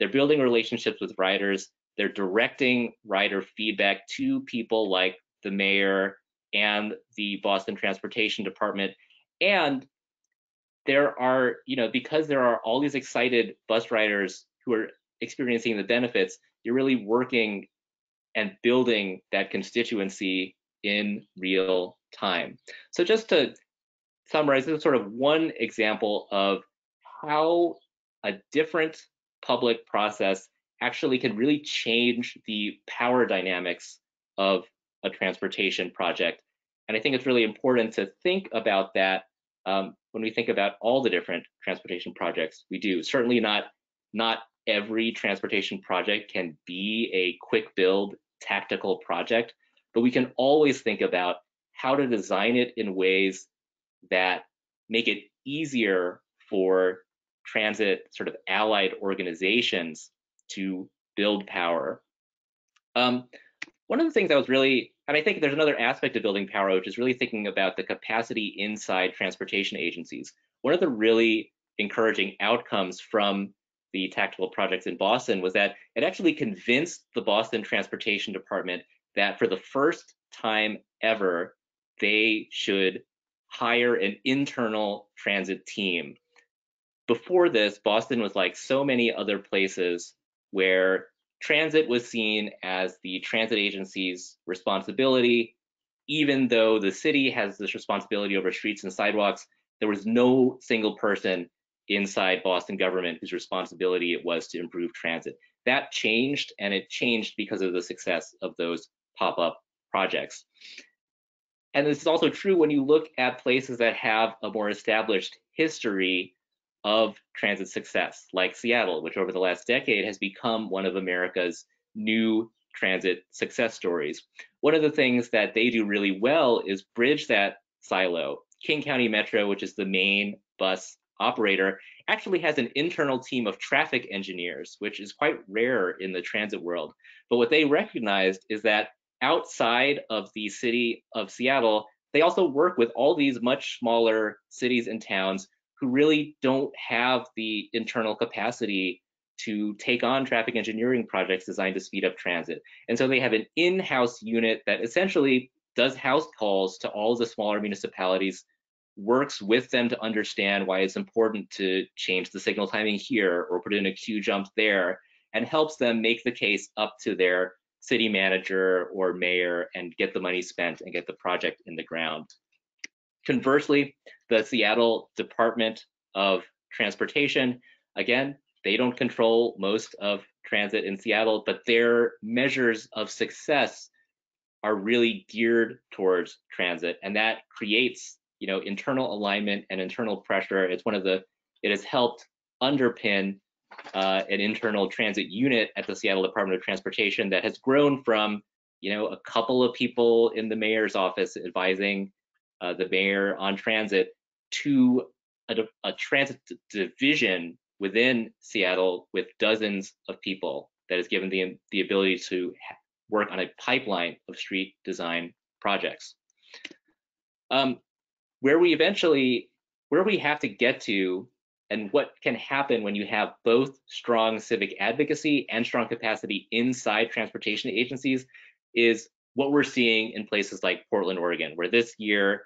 Speaker 3: They're building relationships with riders. They're directing rider feedback to people like the mayor and the Boston Transportation Department. And there are, you know, because there are all these excited bus riders who are experiencing the benefits, you're really working and building that constituency in real time. So just to summarize, this is sort of one example of how a different public process actually can really change the power dynamics of a transportation project. And I think it's really important to think about that um, when we think about all the different transportation projects we do. Certainly not not every transportation project can be a quick build tactical project, but we can always think about how to design it in ways that make it easier for transit sort of allied organizations to build power. Um, one of the things I was really, and I think there's another aspect of building power, which is really thinking about the capacity inside transportation agencies. One of the really encouraging outcomes from the tactical projects in Boston was that it actually convinced the Boston Transportation Department that for the first time ever, they should hire an internal transit team. Before this, Boston was like so many other places where transit was seen as the transit agency's responsibility. Even though the city has this responsibility over streets and sidewalks, there was no single person inside Boston government whose responsibility it was to improve transit. That changed, and it changed because of the success of those pop-up projects. And this is also true when you look at places that have a more established history of transit success, like Seattle, which over the last decade has become one of America's new transit success stories. One of the things that they do really well is bridge that silo King County Metro, which is the main bus operator, actually has an internal team of traffic engineers, which is quite rare in the transit world. But what they recognized is that outside of the city of Seattle, they also work with all these much smaller cities and towns who really don't have the internal capacity to take on traffic engineering projects designed to speed up transit. And so they have an in-house unit that essentially does house calls to all of the smaller municipalities, works with them to understand why it's important to change the signal timing here or put in a queue jump there, and helps them make the case up to their city manager or mayor and get the money spent and get the project in the ground. Conversely, the Seattle Department of Transportation, again, they don't control most of transit in Seattle, but their measures of success are really geared towards transit, and that creates, you know, internal alignment and internal pressure. It's one of the it has helped underpin uh, an internal transit unit at the Seattle Department of Transportation that has grown from, you know, a couple of people in the mayor's office advising uh, the mayor on transit to a, a transit division within Seattle with dozens of people that is given the, the ability to work on a pipeline of street design projects. Um, where we eventually, where we have to get to and what can happen when you have both strong civic advocacy and strong capacity inside transportation agencies is what we're seeing in places like Portland, Oregon, where this year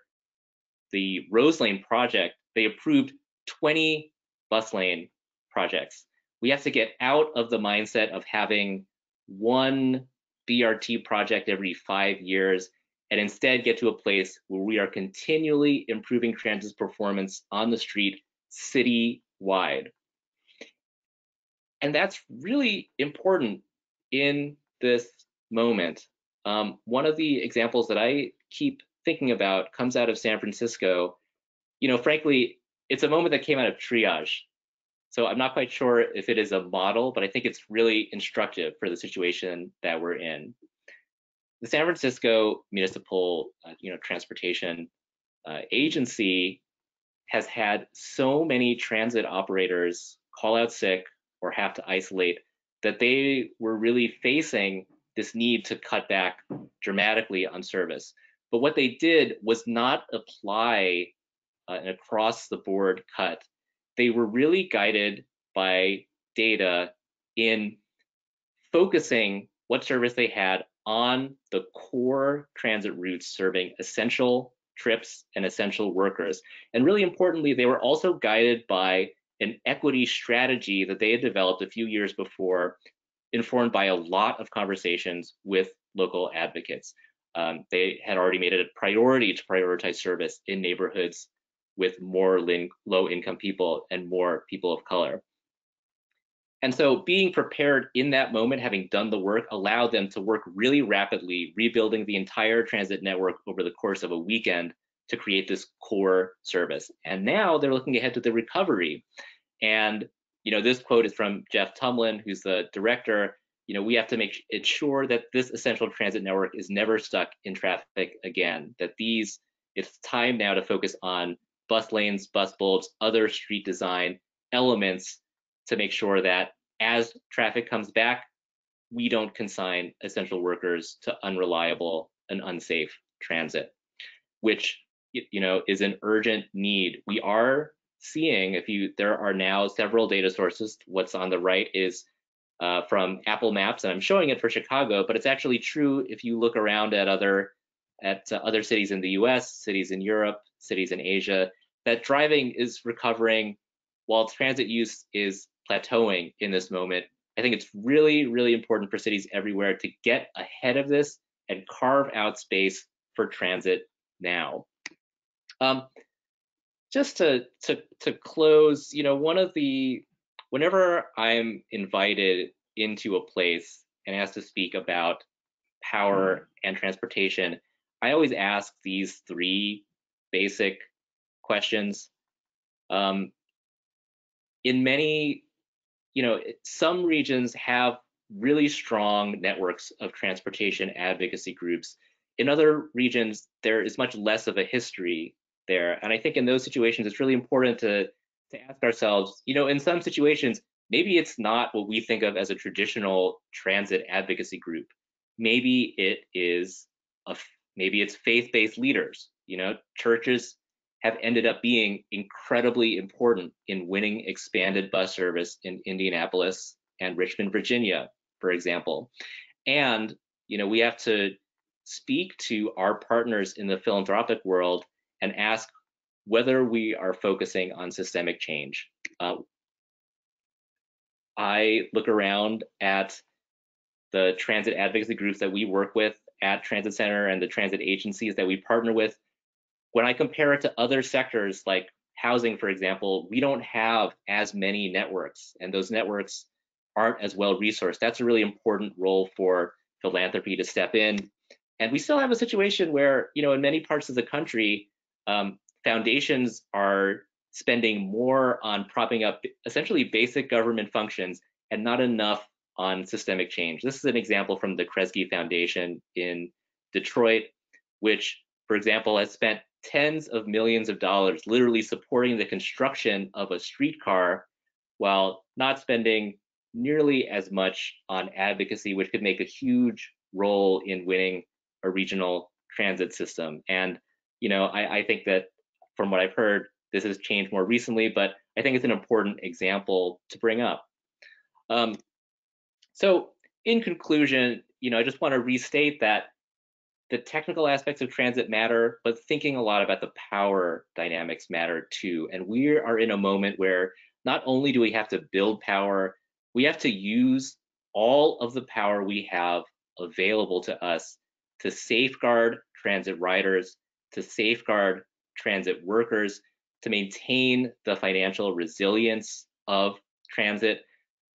Speaker 3: the Rose Lane project, they approved 20 bus lane projects. We have to get out of the mindset of having one BRT project every five years and instead get to a place where we are continually improving transit performance on the street city-wide. And that's really important in this moment. Um, one of the examples that I keep thinking about comes out of San Francisco. You know, frankly, it's a moment that came out of triage. So I'm not quite sure if it is a model, but I think it's really instructive for the situation that we're in. The San Francisco Municipal, uh, you know, Transportation uh, Agency has had so many transit operators call out sick or have to isolate that they were really facing this need to cut back dramatically on service. But what they did was not apply uh, an across the board cut they were really guided by data in focusing what service they had on the core transit routes serving essential trips and essential workers. And really importantly, they were also guided by an equity strategy that they had developed a few years before, informed by a lot of conversations with local advocates. Um, they had already made it a priority to prioritize service in neighborhoods with more low income people and more people of color. And so being prepared in that moment, having done the work, allowed them to work really rapidly, rebuilding the entire transit network over the course of a weekend to create this core service. And now they're looking ahead to the recovery. And you know, this quote is from Jeff Tumlin, who's the director. You know, we have to make it sure that this essential transit network is never stuck in traffic again. That these, it's time now to focus on bus lanes, bus bulbs, other street design elements to make sure that as traffic comes back, we don't consign essential workers to unreliable and unsafe transit, which you know is an urgent need. We are seeing if you there are now several data sources. What's on the right is uh, from Apple Maps, and I'm showing it for Chicago, but it's actually true if you look around at other at uh, other cities in the US, cities in Europe, cities in Asia, that driving is recovering while transit use is plateauing in this moment. I think it's really, really important for cities everywhere to get ahead of this and carve out space for transit now. Um, just to, to, to close, you know, one of the, whenever I'm invited into a place and asked to speak about power and transportation, I always ask these three basic questions. Um, in many, you know, some regions have really strong networks of transportation advocacy groups. In other regions, there is much less of a history there. And I think in those situations, it's really important to to ask ourselves, you know, in some situations, maybe it's not what we think of as a traditional transit advocacy group. Maybe it is a maybe it's faith-based leaders. You know, churches have ended up being incredibly important in winning expanded bus service in Indianapolis and Richmond, Virginia, for example. And you know, we have to speak to our partners in the philanthropic world and ask whether we are focusing on systemic change. Uh, I look around at the transit advocacy groups that we work with at Transit Center and the transit agencies that we partner with. When I compare it to other sectors like housing, for example, we don't have as many networks, and those networks aren't as well resourced. That's a really important role for philanthropy to step in. And we still have a situation where, you know, in many parts of the country, um, foundations are spending more on propping up essentially basic government functions and not enough on systemic change. This is an example from the Kresge Foundation in Detroit, which, for example, has spent tens of millions of dollars literally supporting the construction of a streetcar while not spending nearly as much on advocacy, which could make a huge role in winning a regional transit system. And, you know, I, I think that from what I've heard, this has changed more recently, but I think it's an important example to bring up. Um, so in conclusion, you know, I just want to restate that the technical aspects of transit matter, but thinking a lot about the power dynamics matter too. And we are in a moment where not only do we have to build power, we have to use all of the power we have available to us to safeguard transit riders, to safeguard transit workers, to maintain the financial resilience of transit.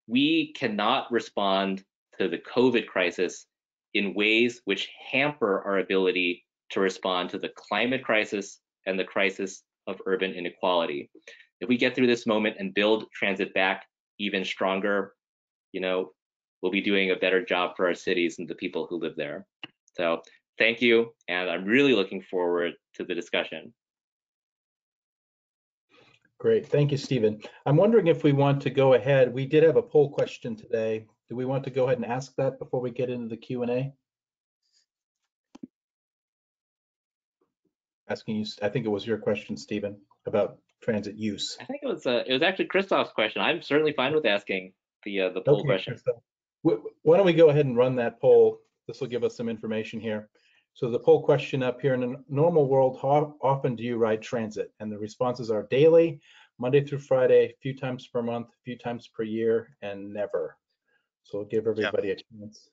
Speaker 3: We cannot respond to the COVID crisis in ways which hamper our ability to respond to the climate crisis and the crisis of urban inequality. If we get through this moment and build transit back even stronger, you know, we'll be doing a better job for our cities and the people who live there. So thank you, and I'm really looking forward to the discussion.
Speaker 1: Great, thank you, Steven. I'm wondering if we want to go ahead. We did have a poll question today. Do we want to go ahead and ask that before we get into the Q&A? Asking you, I think it was your question, Steven, about transit use.
Speaker 3: I think it was uh, it was actually Christof's question. I'm certainly fine with asking the uh, the poll
Speaker 1: Okay,
Speaker 3: question.
Speaker 1: so Why don't we go ahead and run that poll? This will give us some information here. So the poll question up here, in a normal world, how often do you ride transit? And the responses are daily, Monday through Friday, a few times per month, a few times per year, and never. So we'll give everybody a chance.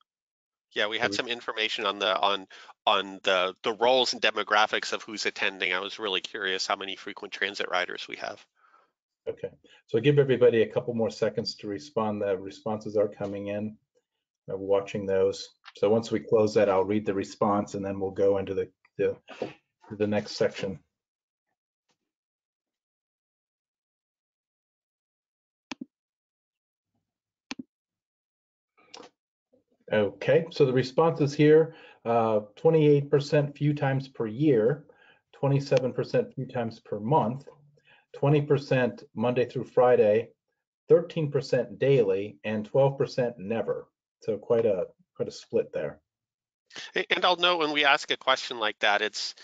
Speaker 2: Yeah, we had some information on the on on the the roles and demographics of who's attending. I was really curious how many frequent transit riders we have.
Speaker 1: Okay, so give everybody a couple more seconds to respond. The responses are coming in. I'm watching those. So once we close that, I'll read the response and then we'll go into the, the, the next section. Okay, so the responses here, uh, 28% few times per year, 27% few times per month, 20% Monday through Friday, 13% daily, and 12% never. So quite a quite a split there.
Speaker 2: And I'll note when we ask a question like that, it's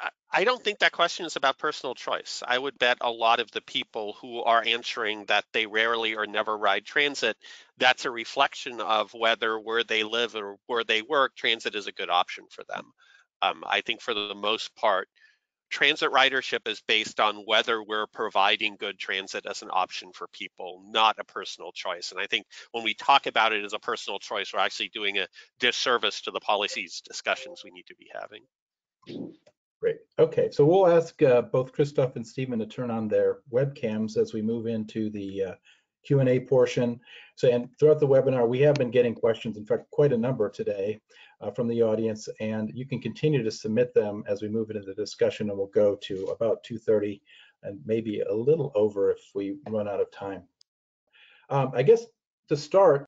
Speaker 2: I- I don't think that question is about personal choice. I would bet a lot of the people who are answering that they rarely or never ride transit, that's a reflection of whether where they live or where they work, transit is a good option for them. Um, I think for the most part, transit ridership is based on whether we're providing good transit as an option for people, not a personal choice. And I think when we talk about it as a personal choice, we're actually doing a disservice to the policies discussions we need to be having.
Speaker 1: Great. Okay, so we'll ask uh, both Christof and Steven to turn on their webcams as we move into the uh, Q&A portion. So, and throughout the webinar, we have been getting questions, in fact, quite a number today uh, from the audience, and you can continue to submit them as we move into the discussion, and we'll go to about 2.30 and maybe a little over if we run out of time. Um, I guess to start,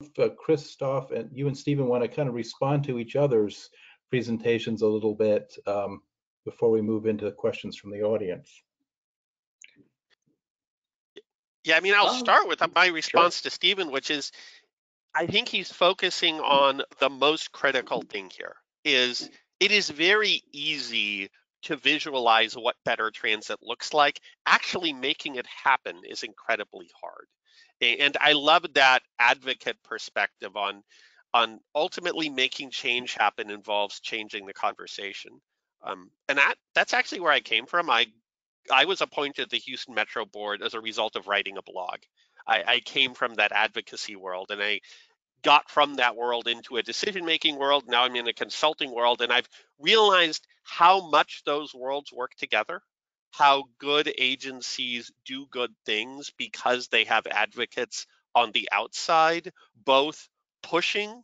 Speaker 1: if, uh, Christof and you and Steven want to kind of respond to each other's presentations a little bit. Um, before we move into questions from the audience?
Speaker 2: Yeah, I mean, I'll
Speaker 3: Oh,
Speaker 2: start with my response to Steven, which is I think he's focusing on the most critical thing here is it is very easy to visualize what better transit looks like. Actually making it happen is incredibly hard. And I love that advocate perspective on on ultimately making change happen involves changing the conversation. Um, and that that's actually where I came from. I I was appointed the Houston Metro Board as a result of writing a blog. I, I came from that advocacy world and I got from that world into a decision making world. Now I'm in a consulting world and I've realized how much those worlds work together, how good agencies do good things because they have advocates on the outside, both pushing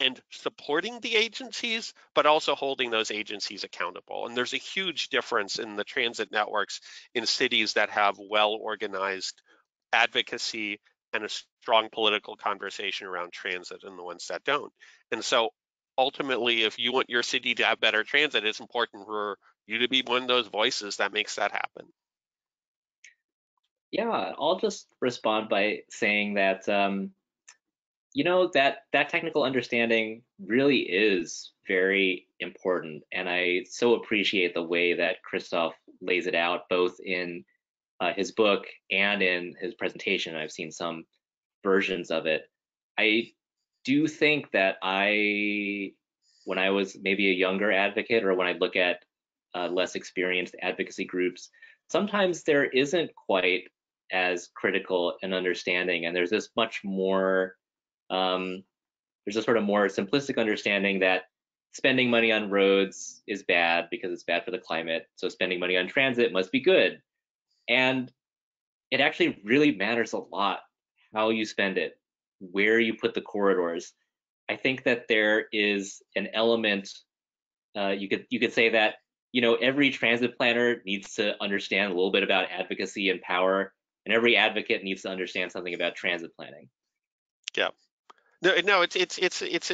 Speaker 2: and supporting the agencies, but also holding those agencies accountable. And there's a huge difference in the transit networks in cities that have well organized advocacy and a strong political conversation around transit and the ones that don't. And so ultimately, if you want your city to have better transit, it's important for you to be one of those voices that makes that happen.
Speaker 3: Yeah, I'll just respond by saying that um, you know that that technical understanding really is very important, and I so appreciate the way that Christof lays it out, both in uh, his book and in his presentation. I've seen some versions of it. I do think that I, when I was maybe a younger advocate, or when I look at uh, less experienced advocacy groups, sometimes there isn't quite as critical an understanding, and there's this much more, um, there's a sort of more simplistic understanding that spending money on roads is bad because it's bad for the climate, so spending money on transit must be good. And it actually really matters a lot how you spend it, where you put the corridors. I think that there is an element uh, you could you could say that you know every transit planner needs to understand a little bit about advocacy and power, and every advocate needs to understand something about transit planning.
Speaker 2: No, no, it's it's it's it's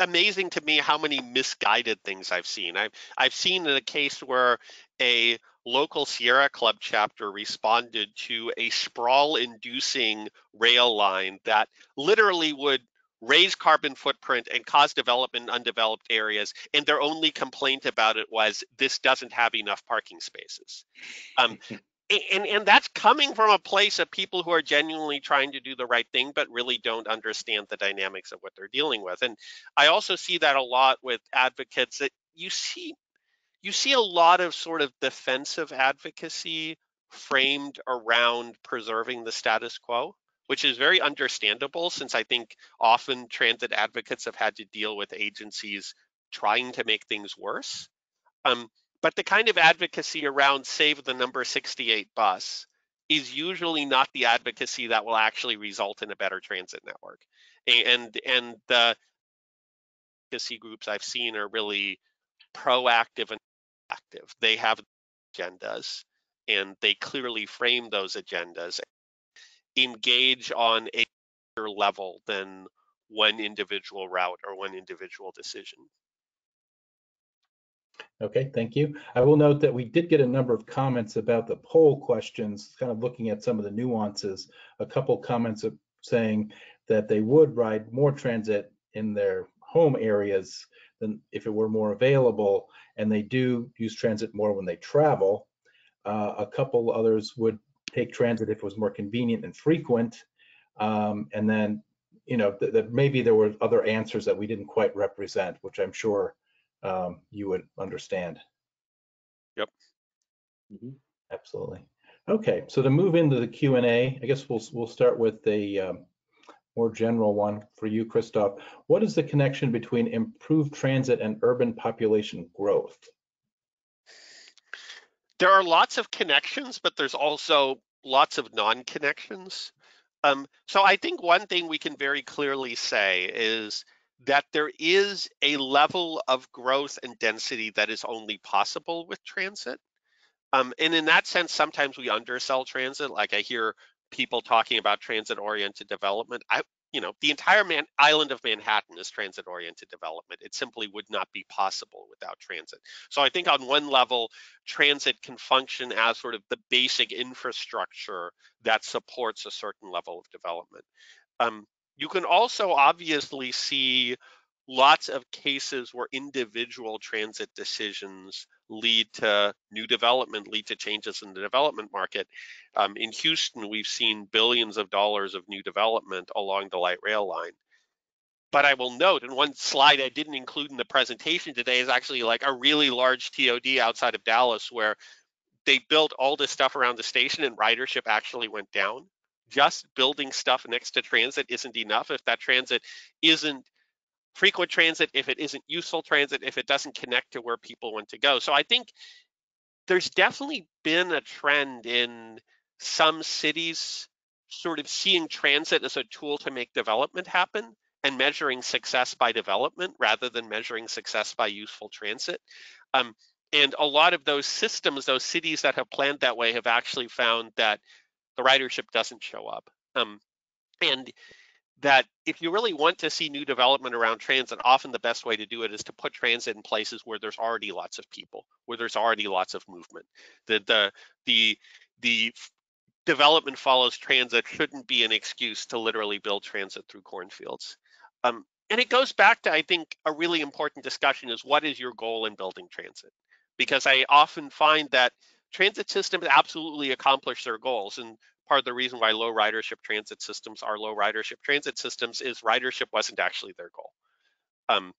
Speaker 2: amazing to me how many misguided things I've seen. I've I've seen in a case where a local Sierra Club chapter responded to a sprawl-inducing rail line that literally would raise carbon footprint and cause development in undeveloped areas, and their only complaint about it was this doesn't have enough parking spaces. Um, and and that's coming from a place of people who are genuinely trying to do the right thing but really don't understand the dynamics of what they're dealing with. And i also see that a lot with advocates that you see you see a lot of sort of defensive advocacy framed around preserving the status quo which is very understandable since i think often transit advocates have had to deal with agencies trying to make things worse. Um, but the kind of advocacy around save the number 68 bus is usually not the advocacy that will actually result in a better transit network. And and the advocacy groups I've seen are really proactive and active. They have agendas and they clearly frame those agendas, engage on a level than one individual route or one individual decision.
Speaker 1: Okay, thank you. I will note that we did get a number of comments about the poll questions, kind of looking at some of the nuances. A couple comments of saying that they would ride more transit in their home areas than if it were more available, and they do use transit more when they travel. Uh, a couple others would take transit if it was more convenient and frequent. Um, and then, you know, th- that maybe there were other answers that we didn't quite represent, which I'm sure um, you would understand.
Speaker 3: Mhm.
Speaker 1: Absolutely. Okay, so to move into the Q and A, I guess we'll we'll start with the um, more general one for you, Christof. What is the connection between improved transit and urban population growth?
Speaker 2: there are lots of connections, but there's also lots of non-connections. Um, so I think one thing we can very clearly say is that there is a level of growth and density that is only possible with transit. Um, and in that sense, sometimes we undersell transit. Like I hear people talking about transit-oriented development. I, you know, the entire man, island of Manhattan is transit-oriented development. It simply would not be possible without transit. So I think on one level, transit can function as sort of the basic infrastructure that supports a certain level of development. Um, you can also obviously see lots of cases where individual transit decisions lead to new development, lead to changes in the development market. Um, in Houston, we've seen billions of dollars of new development along the light rail line. But I will note, and one slide I didn't include in the presentation today is actually like a really large TOD outside of Dallas where they built all this stuff around the station and ridership actually went down. Just building stuff next to transit isn't enough if that transit isn't frequent transit, if it isn't useful transit, if it doesn't connect to where people want to go. So I think there's definitely been a trend in some cities sort of seeing transit as a tool to make development happen and measuring success by development rather than measuring success by useful transit. Um, and a lot of those systems, those cities that have planned that way have actually found that the ridership doesn't show up. Um, and that if you really want to see new development around transit, often the best way to do it is to put transit in places where there's already lots of people, where there's already lots of movement. The the the the development follows transit shouldn't be an excuse to literally build transit through cornfields. Um, and it goes back to I think a really important discussion is what is your goal in building transit? Because I often find that transit systems absolutely accomplish their goals and part of the reason why low ridership transit systems are low ridership transit systems is ridership wasn't actually their goal. Um,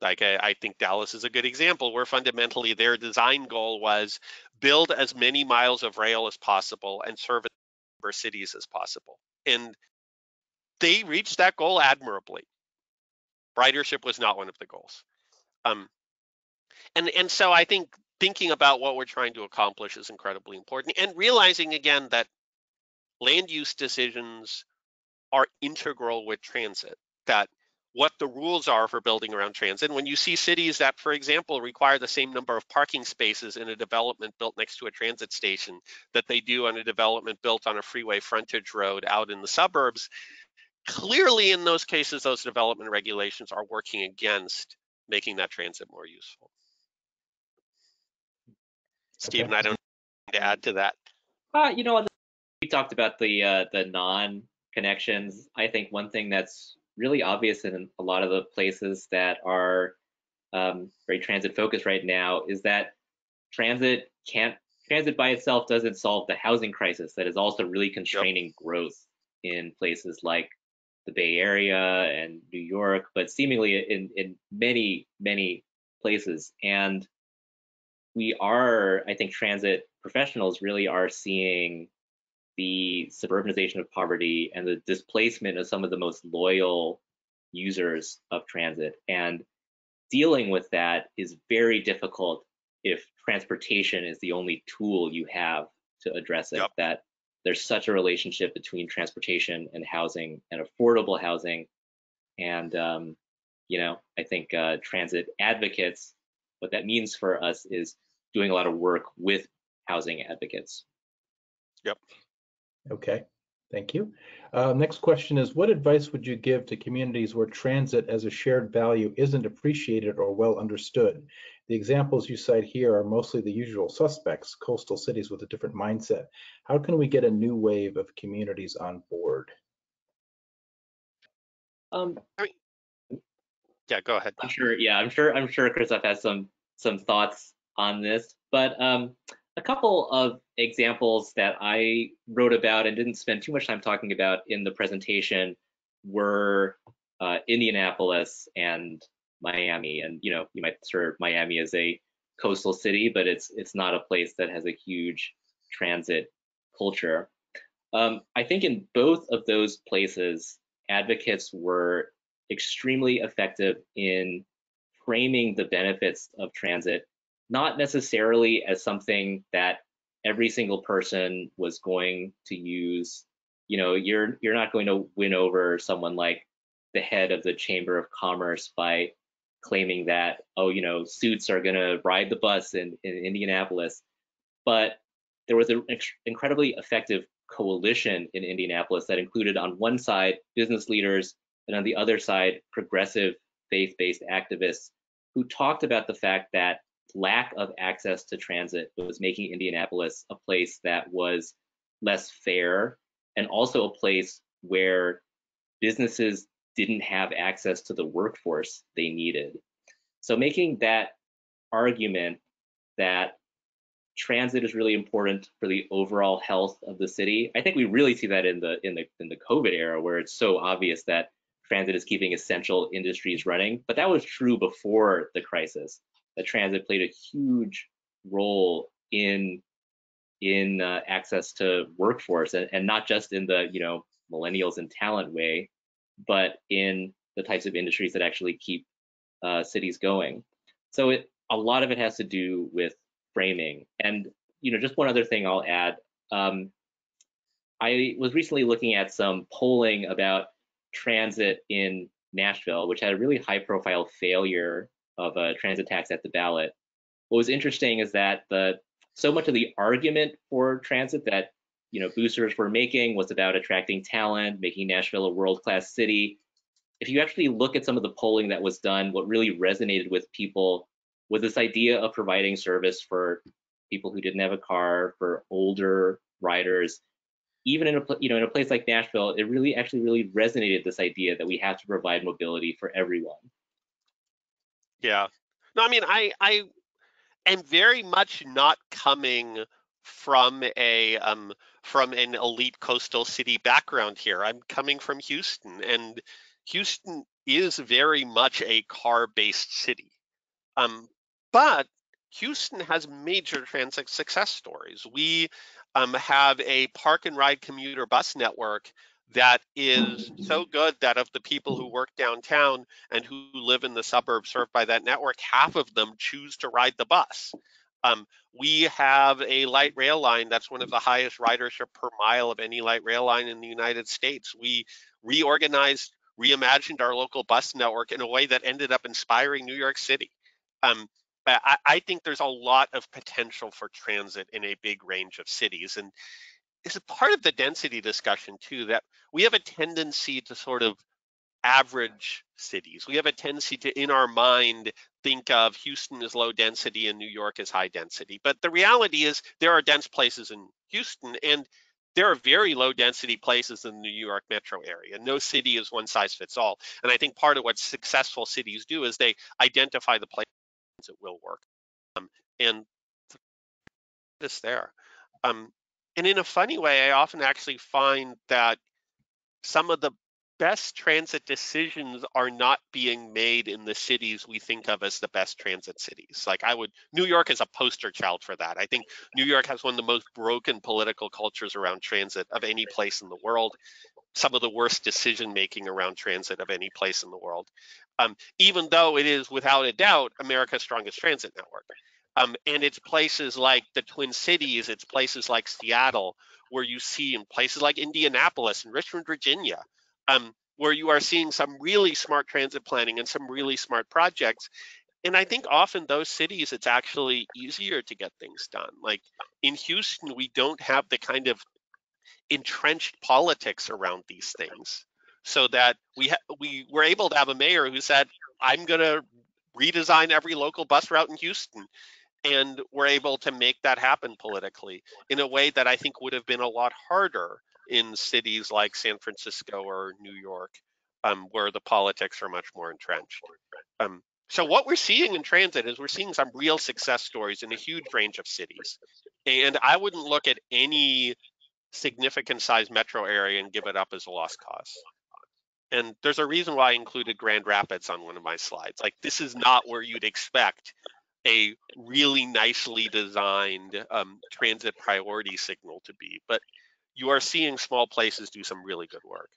Speaker 2: like I, I, think Dallas is a good example where fundamentally their design goal was build as many miles of rail as possible and serve as many cities as possible. And they reached that goal admirably. Ridership was not one of the goals. Um, and, and so I think thinking about what we're trying to accomplish is incredibly important and realizing again that land use decisions are integral with transit, that what the rules are for building around transit. And When you see cities that, for example, require the same number of parking spaces in a development built next to a transit station that they do on a development built on a freeway frontage road out in the suburbs, clearly in those cases, those development regulations are working against making that transit more useful. Steven, okay. I don't to add to that.
Speaker 3: Uh, you know, we talked about the uh, the non connections. I think one thing that's really obvious in a lot of the places that are um, very transit focused right now is that transit can't transit by itself doesn't solve the housing crisis that is also really constraining yep. growth in places like the Bay Area and New York, but seemingly in in many many places. And we are, I think, transit professionals really are seeing the suburbanization of poverty and the displacement of some of the most loyal users of transit. And dealing with that is very difficult if transportation is the only tool you have to address it. Yep. That there's such a relationship between transportation and housing and affordable housing. And, um, you know, I think uh, transit advocates, what that means for us is doing a lot of work with housing advocates.
Speaker 2: Yep.
Speaker 1: Okay, thank you. Uh, next question is, what advice would you give to communities where transit as a shared value isn't appreciated or well understood? The examples you cite here are mostly the usual suspects, coastal cities with a different mindset. How can we get a new wave of communities on board?
Speaker 3: Um,
Speaker 2: yeah, go ahead.
Speaker 3: I'm sure. Yeah, I'm sure. I'm sure Christof has some some thoughts on this, but um, a couple of examples that I wrote about and didn't spend too much time talking about in the presentation were uh, Indianapolis and Miami. And you know, you might serve Miami as a coastal city, but it's it's not a place that has a huge transit culture. Um, I think in both of those places, advocates were extremely effective in framing the benefits of transit not necessarily as something that every single person was going to use. You know, you're you're not going to win over someone like the head of the Chamber of Commerce by claiming that, oh, you know, suits are going to ride the bus in, in Indianapolis. But there was an incredibly effective coalition in Indianapolis that included on one side business leaders and on the other side progressive faith-based activists who talked about the fact that lack of access to transit was making Indianapolis a place that was less fair and also a place where businesses didn't have access to the workforce they needed. So making that argument that transit is really important for the overall health of the city. I think we really see that in the in the in the COVID era where it's so obvious that transit is keeping essential industries running, but that was true before the crisis. That transit played a huge role in in uh, access to workforce and, and not just in the you know millennials and talent way, but in the types of industries that actually keep uh, cities going. So it a lot of it has to do with framing. And you know, just one other thing I'll add. Um, I was recently looking at some polling about transit in Nashville, which had a really high-profile failure of a transit tax at the ballot. What was interesting is that the so much of the argument for transit that you know boosters were making was about attracting talent, making Nashville a world-class city. If you actually look at some of the polling that was done, what really resonated with people was this idea of providing service for people who didn't have a car, for older riders. Even in a you know in a place like Nashville, it really actually really resonated this idea that we have to provide mobility for everyone.
Speaker 2: Yeah. No, I mean I I am very much not coming from a um, from an elite coastal city background here. I'm coming from Houston, and Houston is very much a car-based city. Um, but Houston has major transit success stories. We um, have a park and ride commuter bus network that is so good that of the people who work downtown and who live in the suburbs served by that network, half of them choose to ride the bus. Um, we have a light rail line that's one of the highest ridership per mile of any light rail line in the United States. We reorganized, reimagined our local bus network in a way that ended up inspiring New York City. Um, I, I think there's a lot of potential for transit in a big range of cities. And it's a part of the density discussion too, that we have a tendency to sort of average cities. We have a tendency to, in our mind, think of Houston as low density and New York as high density. But the reality is there are dense places in Houston and there are very low density places in the New York metro area. No city is one size fits all. And I think part of what successful cities do is they identify the place it will work. Um, and this there. Um, and in a funny way, I often actually find that some of the best transit decisions are not being made in the cities we think of as the best transit cities. Like I would, New York is a poster child for that. I think New York has one of the most broken political cultures around transit of any place in the world some of the worst decision making around transit of any place in the world, um, even though it is without a doubt America's strongest transit network. Um, and it's places like the Twin Cities, it's places like Seattle, where you see in places like Indianapolis and Richmond, Virginia, um, where you are seeing some really smart transit planning and some really smart projects. And I think often those cities, it's actually easier to get things done. Like in Houston, we don't have the kind of entrenched politics around these things so that we ha- we were able to have a mayor who said i'm going to redesign every local bus route in houston and we're able to make that happen politically in a way that i think would have been a lot harder in cities like san francisco or new york um, where the politics are much more entrenched. Um, so what we're seeing in transit is we're seeing some real success stories in a huge range of cities. And i wouldn't look at any significant size metro area and give it up as a lost cause. And there's a reason why I included Grand Rapids on one of my slides. Like this is not where you'd expect a really nicely designed um, transit priority signal to be, but you are seeing small places do some really good work.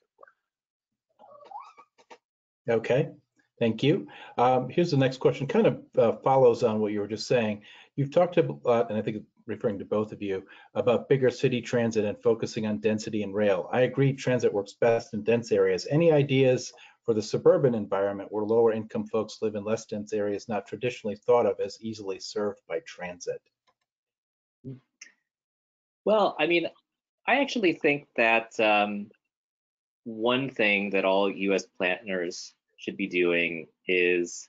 Speaker 1: Okay, thank you. Um, here's the next question, kind of uh, follows on what you were just saying. You've talked a lot, and I think referring to both of you, about bigger city transit and focusing on density and rail. I agree transit works best in dense areas. Any ideas for the suburban environment where lower income folks live in less dense areas not traditionally thought of as easily served by transit?
Speaker 3: Well, I mean, I actually think that um, one thing that all US planners should be doing is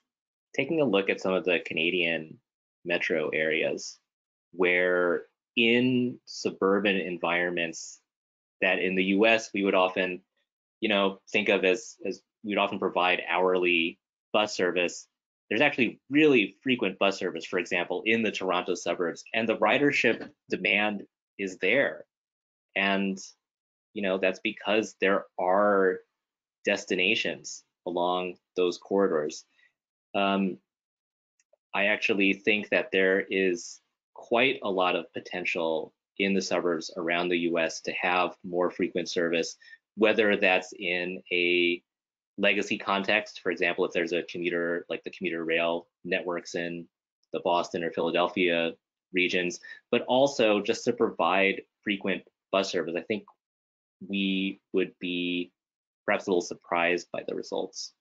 Speaker 3: taking a look at some of the Canadian metro areas where in suburban environments that in the US we would often, you know, think of as, as we'd often provide hourly bus service. There's actually really frequent bus service, for example, in the Toronto suburbs, and the ridership demand is there. And, you know, that's because there are destinations along those corridors. Um, I actually think that there is quite a lot of potential in the suburbs around the US to have more frequent service, whether that's in a legacy context, for example, if there's a commuter, like the commuter rail networks in the Boston or Philadelphia regions, but also just to provide frequent bus service. I think we would be perhaps a little surprised by the results.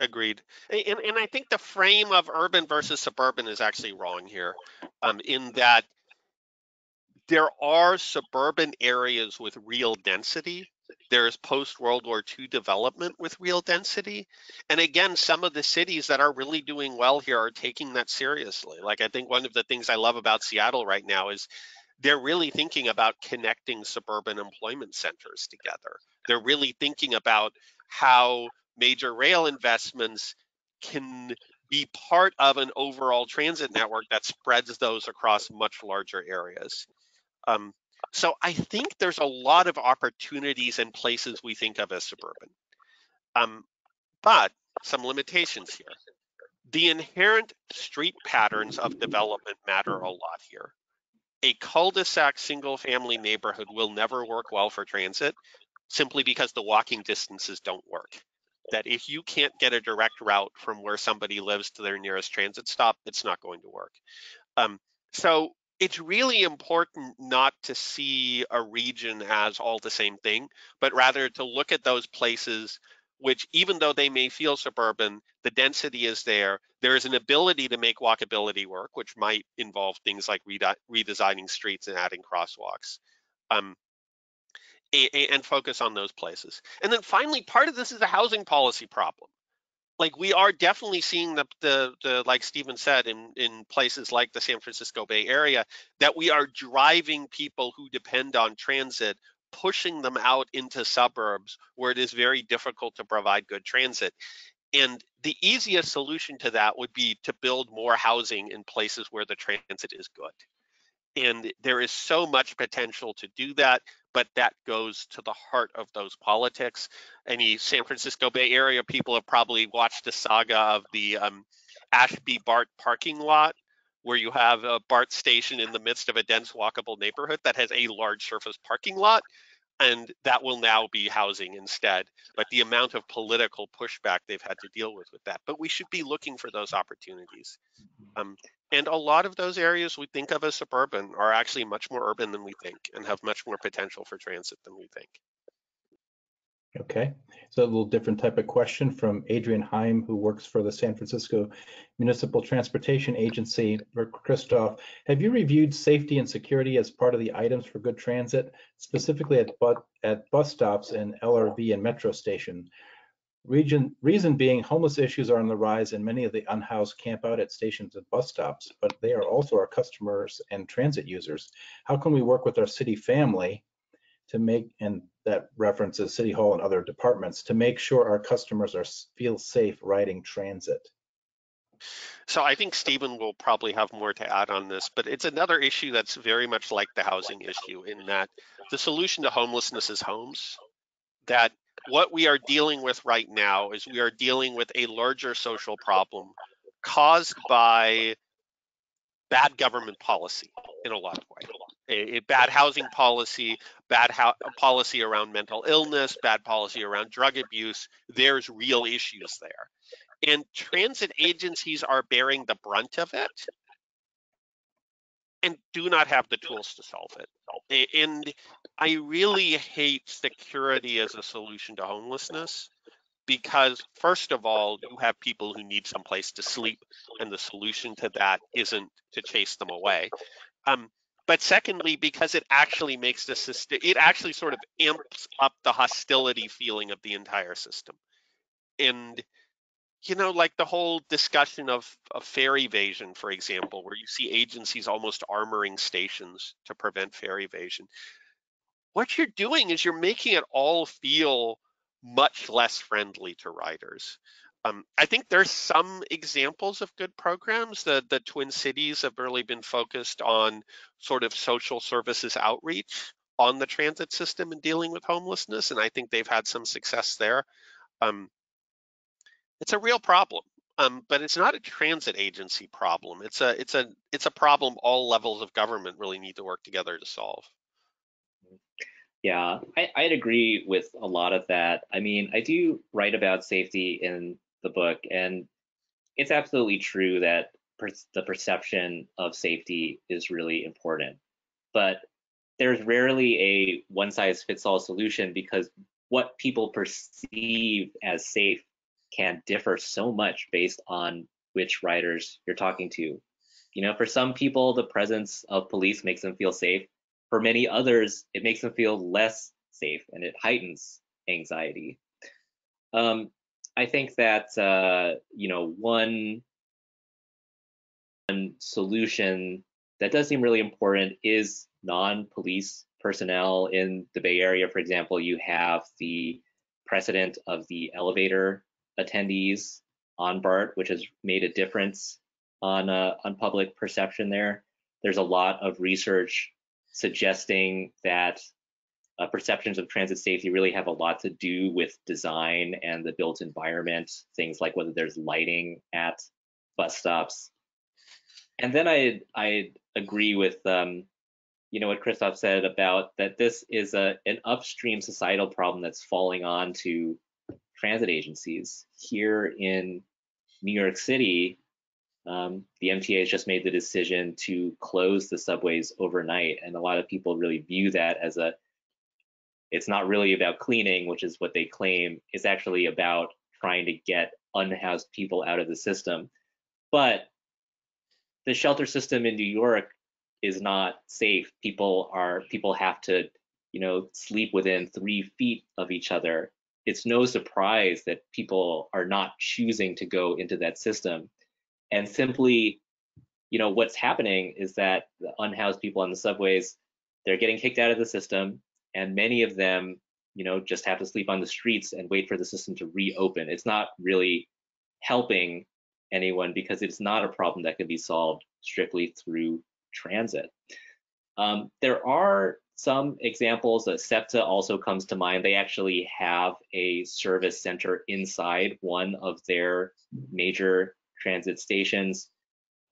Speaker 2: Agreed. And, and I think the frame of urban versus suburban is actually wrong here, um, in that there are suburban areas with real density. There's post World War II development with real density. And again, some of the cities that are really doing well here are taking that seriously. Like, I think one of the things I love about Seattle right now is they're really thinking about connecting suburban employment centers together. They're really thinking about how major rail investments can be part of an overall transit network that spreads those across much larger areas. Um, so I think there's a lot of opportunities and places we think of as suburban, um, but some limitations here. The inherent street patterns of development matter a lot here. A cul-de-sac single family neighborhood will never work well for transit simply because the walking distances don't work that if you can't get a direct route from where somebody lives to their nearest transit stop, it's not going to work. Um, so it's really important not to see a region as all the same thing, but rather to look at those places which even though they may feel suburban, the density is there. There is an ability to make walkability work, which might involve things like redesigning streets and adding crosswalks. Um, and focus on those places. And then finally, part of this is a housing policy problem. Like we are definitely seeing the, the, the like Steven said, in, in places like the San Francisco Bay Area, that we are driving people who depend on transit, pushing them out into suburbs where it is very difficult to provide good transit. And the easiest solution to that would be to build more housing in places where the transit is good. And there is so much potential to do that but that goes to the heart of those politics. Any San Francisco Bay Area people have probably watched the saga of the um, Ashby BART parking lot, where you have a BART station in the midst of a dense walkable neighborhood that has a large surface parking lot. And that will now be housing instead. But the amount of political pushback they've had to deal with with that. But we should be looking for those opportunities. Um, and a lot of those areas we think of as suburban are actually much more urban than we think and have much more potential for transit than we think.
Speaker 1: Okay, so a little different type of question from Adrian Heim, who works for the San Francisco Municipal Transportation Agency. Christof, have you reviewed safety and security as part of the items for good transit, specifically at, at bus stops and LRV and metro station? Region, reason being homeless issues are on the rise and many of the unhoused camp out at stations and bus stops, but they are also our customers and transit users. How can we work with our city family to make, and that references City Hall and other departments, to make sure our customers are feel safe riding transit?
Speaker 2: So I think Steven will probably have more to add on this, but it's another issue that's very much like the housing issue in that the solution to homelessness is homes. That what we are dealing with right now is we are dealing with a larger social problem caused by bad government policy in a lot of ways. A, a bad housing policy, bad ho policy around mental illness, bad policy around drug abuse. There's real issues there. And transit agencies are bearing the brunt of it and do not have the tools to solve it. And I really hate security as a solution to homelessness because first of all, you have people who need some place to sleep, and the solution to that isn't to chase them away. Um, but secondly, because it actually makes the system, it actually sort of amps up the hostility feeling of the entire system. And you know, like the whole discussion of, of fare evasion, for example, where you see agencies almost armoring stations to prevent fare evasion. What you're doing is you're making it all feel much less friendly to riders. Um, I think there's some examples of good programs. The, the Twin Cities have really been focused on sort of social services outreach on the transit system and dealing with homelessness, and I think they've had some success there. Um, it's a real problem, um, but it's not a transit agency problem. It's a it's a it's a problem all levels of government really need to work together to solve.
Speaker 3: Yeah, I, I'd agree with a lot of that. I mean, I do write about safety in the book, and it's absolutely true that per the perception of safety is really important. But there's rarely a one size fits all solution because what people perceive as safe can differ so much based on which riders you're talking to. You know, for some people, the presence of police makes them feel safe. For many others, it makes them feel less safe and it heightens anxiety. Um, I think that, uh, you know, one, one solution that does seem really important is non-police personnel in the Bay Area. For example, you have the precedent of the elevator attendees on BART, which has made a difference on uh, on public perception there. There's a lot of research suggesting that uh, perceptions of transit safety really have a lot to do with design and the built environment, things like whether there's lighting at bus stops. And then I I agree with um, you know what Christof said about that this is a an upstream societal problem that's falling on to transit agencies. Here in New York City, um, the MTA has just made the decision to close the subways overnight, and a lot of people really view that as a it's not really about cleaning, which is what they claim. It's actually about trying to get unhoused people out of the system. But the shelter system in New York is not safe. People are people have to, you know, sleep within three feet of each other it's no surprise that people are not choosing to go into that system. And simply, you know, what's happening is that the unhoused people on the subways, they're getting kicked out of the system, and many of them, you know, just have to sleep on the streets and wait for the system to reopen. It's not really helping anyone because it's not a problem that can be solved strictly through transit. Um, there are some examples, uh, SEPTA also comes to mind. They actually have a service center inside one of their major transit stations.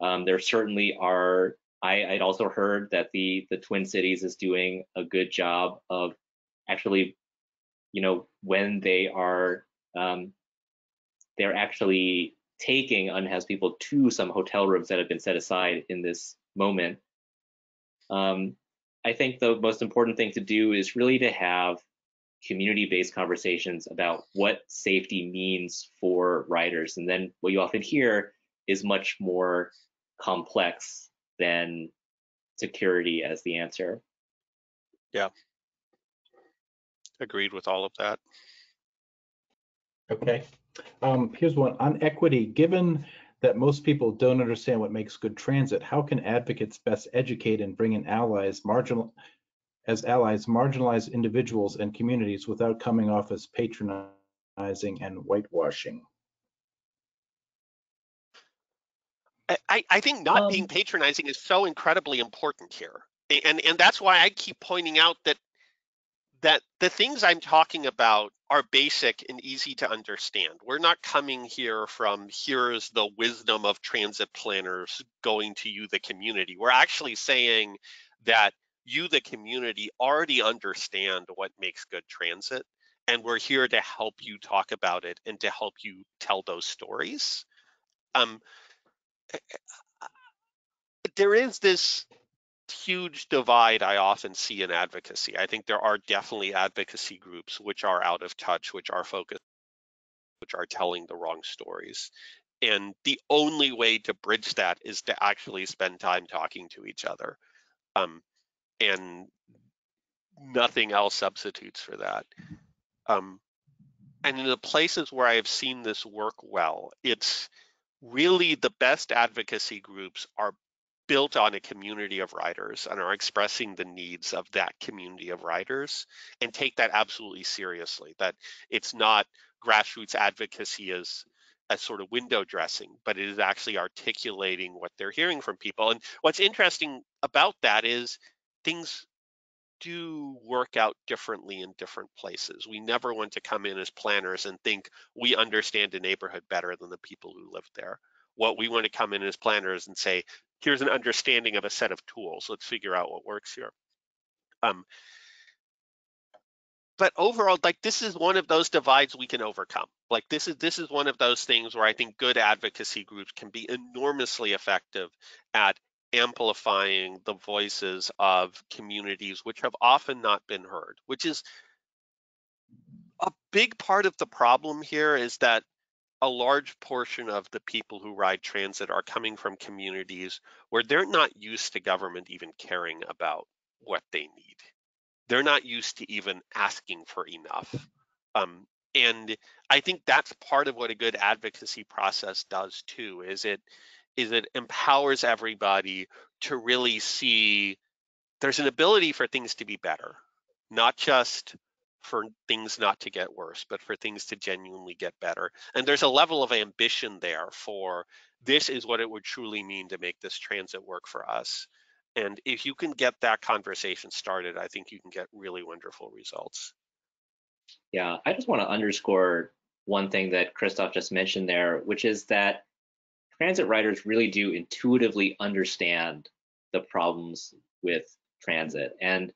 Speaker 3: Um, there certainly are, I, I'd also heard that the, the Twin Cities is doing a good job of actually, you know, when they are, um, they're actually taking unhoused people to some hotel rooms that have been set aside in this moment. Um, I think the most important thing to do is really to have community-based conversations about what safety means for riders. And then what you often hear is much more complex than security as the answer.
Speaker 2: Yeah. Agreed with all of that.
Speaker 1: Okay. Um, here's one on equity. Given that most people don't understand what makes good transit, how can advocates best educate and bring in allies, marginal, as allies, marginalized individuals and communities without coming off as patronizing and whitewashing?
Speaker 2: I, I think not um, being patronizing is so incredibly important here. And, and that's why I keep pointing out that that the things I'm talking about are basic and easy to understand. We're not coming here from here's the wisdom of transit planners going to you, the community. We're actually saying that you, the community, already understand what makes good transit. And we're here to help you talk about it and to help you tell those stories. Um, eh, eh, there is this huge divide I often see in advocacy. I think there are definitely advocacy groups which are out of touch, which are focused, which are telling the wrong stories. And the only way to bridge that is to actually spend time talking to each other. Um, and nothing else substitutes for that. Um, and in the places where I have seen this work well, it's really the best advocacy groups are built on a community of writers and are expressing the needs of that community of writers and take that absolutely seriously that it's not grassroots advocacy as as sort of window dressing but it is actually articulating what they're hearing from people and what's interesting about that is things do work out differently in different places. We never want to come in as planners and think we understand a neighborhood better than the people who live there. What we want to come in as planners and say, here's an understanding of a set of tools. Let's figure out what works here. Um, but overall, like this is one of those divides we can overcome. Like this is this is one of those things where I think good advocacy groups can be enormously effective at amplifying the voices of communities which have often not been heard, which is a big part of the problem here is that a large portion of the people who ride transit are coming from communities where they're not used to government even caring about what they need. They're not used to even asking for enough. Um, and I think that's part of what a good advocacy process does too, is it is it empowers everybody to really see there's an ability for things to be better, not just for things not to get worse, but for things to genuinely get better. And there's a level of ambition there for this is what it would truly mean to make this transit work for us. And if you can get that conversation started, I think you can get really wonderful results.
Speaker 3: Yeah, I just want to underscore one thing that Christof just mentioned there, which is that transit riders really do intuitively understand the problems with transit. And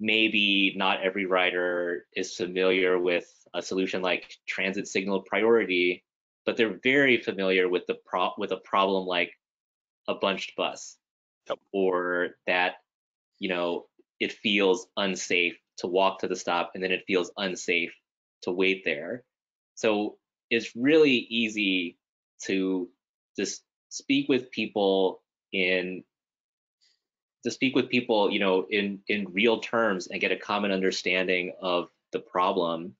Speaker 3: maybe not every rider is familiar with a solution like transit signal priority, but they're very familiar with the pro with a problem like a bunched bus yep. or that you know it feels unsafe to walk to the stop and then it feels unsafe to wait there. So it's really easy to just speak with people in to speak with people, you know, in in real terms and get a common understanding of the problem.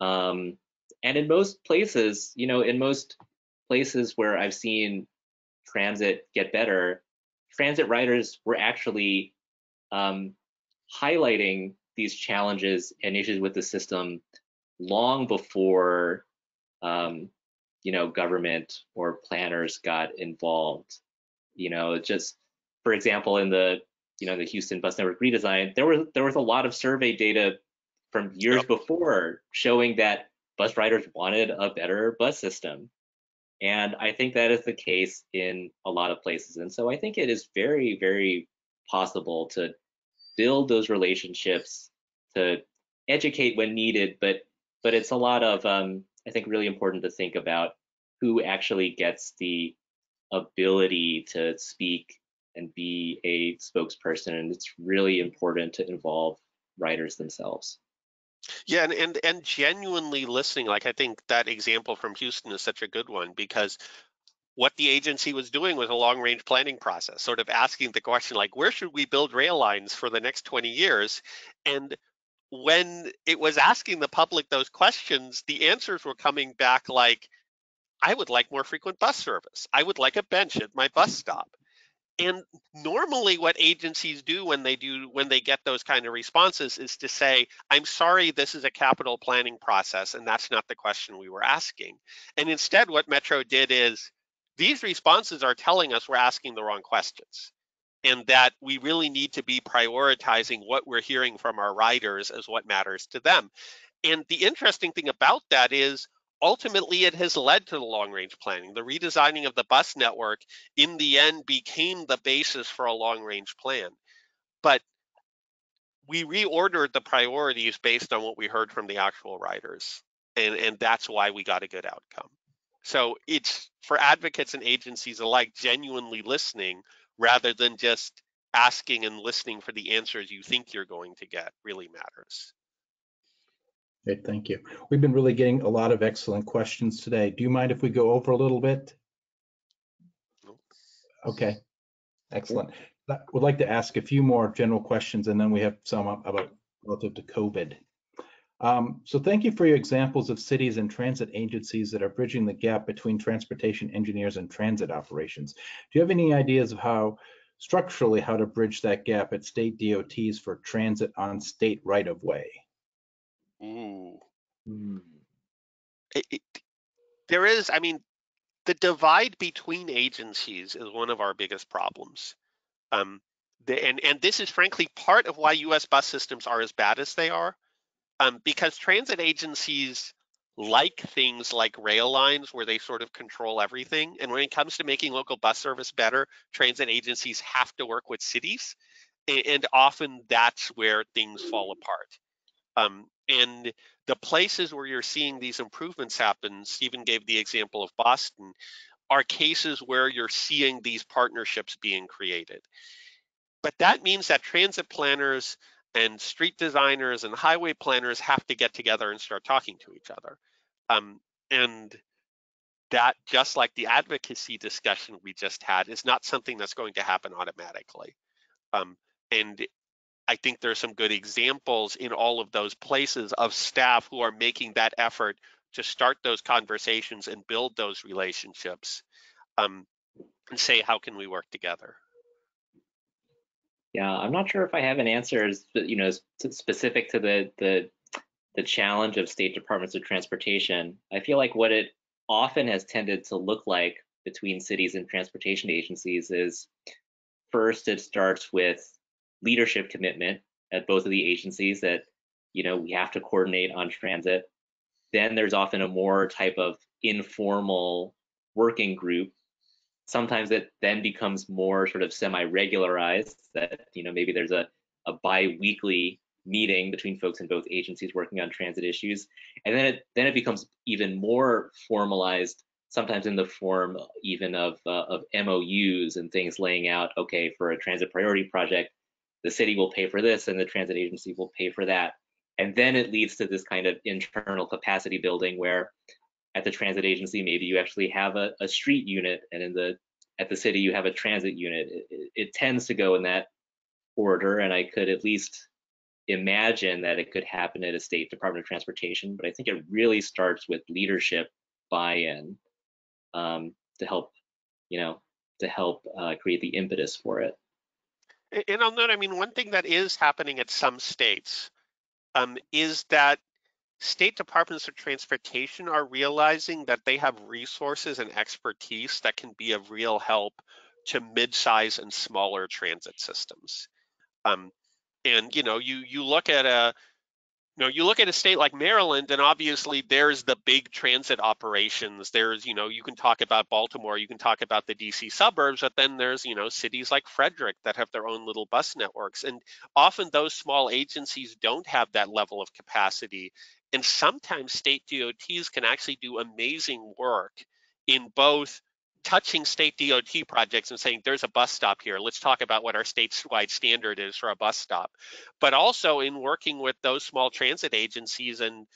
Speaker 3: Um, and in most places, you know, in most places where I've seen transit get better, transit riders were actually um, highlighting these challenges and issues with the system long before um, you know government or planners got involved you know just for example in the you know the houston bus network redesign there was there was a lot of survey data from years yep. before showing that bus riders wanted a better bus system and i think that is the case in a lot of places and so i think it is very very possible to build those relationships to educate when needed but but it's a lot of um, I think really important to think about who actually gets the ability to speak and be a spokesperson. And it's really important to involve riders themselves.
Speaker 2: Yeah, and, and and genuinely listening. Like I think that example from Houston is such a good one because what the agency was doing was a long range planning process, sort of asking the question like, where should we build rail lines for the next 20 years? And when it was asking the public those questions, the answers were coming back like, I would like more frequent bus service. I would like a bench at my bus stop. And normally what agencies do when they do when they get those kind of responses is to say, I'm sorry, this is a capital planning process and that's not the question we were asking. And instead what Metro did is these responses are telling us we're asking the wrong questions and that we really need to be prioritizing what we're hearing from our riders as what matters to them. And the interesting thing about that is ultimately it has led to the long range planning. The redesigning of the bus network in the end became the basis for a long range plan. But we reordered the priorities based on what we heard from the actual riders. And, and that's why we got a good outcome. So it's for advocates and agencies alike genuinely listening rather than just asking and listening for the answers you think you're going to get really matters.
Speaker 1: Great, thank you. We've been really getting a lot of excellent questions today. Do you mind if we go over a little bit? Okay, excellent. I would like to ask a few more general questions and then we have some about relative to COVID. Um, so thank you for your examples of cities and transit agencies that are bridging the gap between transportation engineers and transit operations. Do you have any ideas of how structurally how to bridge that gap at state DOTs for transit on state right of way?
Speaker 2: Ooh.
Speaker 3: Hmm.
Speaker 2: It, it, there is, I mean, the divide between agencies is one of our biggest problems. Um, the, and, and this is frankly part of why US bus systems are as bad as they are um, because transit agencies like things like rail lines where they sort of control everything. And when it comes to making local bus service better, transit agencies have to work with cities. And often that's where things fall apart. Um, and the places where you're seeing these improvements happen, Steven gave the example of Boston, are cases where you're seeing these partnerships being created. But that means that transit planners and street designers and highway planners have to get together and start talking to each other. Um, and that, just like the advocacy discussion we just had, is not something that's going to happen automatically. Um, and I think there are some good examples in all of those places of staff who are making that effort to start those conversations and build those relationships um, and say, how can we work together?
Speaker 3: Yeah, I'm not sure if I have an answer, you know, specific to the the the challenge of state departments of transportation. I feel like what it often has tended to look like between cities and transportation agencies is first it starts with leadership commitment at both of the agencies that you know we have to coordinate on transit. Then there's often a more type of informal working group sometimes it then becomes more sort of semi-regularized that you know maybe there's a, a bi-weekly meeting between folks in both agencies working on transit issues and then it then it becomes even more formalized sometimes in the form even of uh, of MOUs and things laying out okay for a transit priority project the city will pay for this and the transit agency will pay for that and then it leads to this kind of internal capacity building where at the transit agency, maybe you actually have a, a street unit, and in the at the city you have a transit unit. It, it, it tends to go in that order, and I could at least imagine that it could happen at a state department of transportation. But I think it really starts with leadership buy-in um, to help, you know, to help uh, create the impetus for it.
Speaker 2: And I'll note, I mean, one thing that is happening at some states um, is that state departments of transportation are realizing that they have resources and expertise that can be of real help to mid-size and smaller transit systems. Um, and you know, you you look at a you know, you look at a state like Maryland, and obviously there's the big transit operations. There's, you know, you can talk about Baltimore, you can talk about the DC suburbs, but then there's, you know, cities like Frederick that have their own little bus networks. And often those small agencies don't have that level of capacity and sometimes state DOTs can actually do amazing work in both touching state DOT projects and saying, there's a bus stop here. Let's talk about what our statewide standard is for a bus stop. But also in working with those small transit agencies and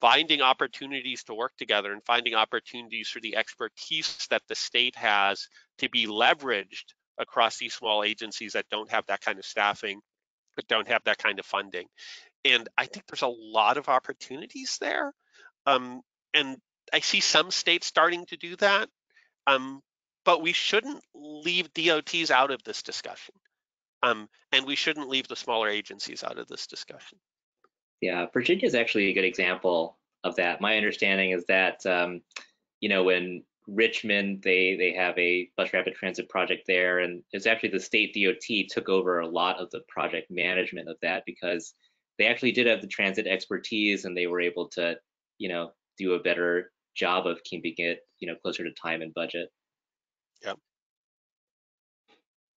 Speaker 2: finding opportunities to work together and finding opportunities for the expertise that the state has to be leveraged across these small agencies that don't have that kind of staffing, that don't have that kind of funding. And I think there's a lot of opportunities there. Um, and I see some states starting to do that. Um, but we shouldn't leave DOTs out of this discussion. Um, and we shouldn't leave the smaller agencies out of this discussion.
Speaker 3: Yeah, Virginia is actually a good example of that. My understanding is that, um, you know, when Richmond, they they have a bus rapid transit project there, and it's actually the state DOT took over a lot of the project management of that because they actually did have the transit expertise and they were able to, you know, do a better job of keeping it, you know, closer to time and budget.
Speaker 2: Yep.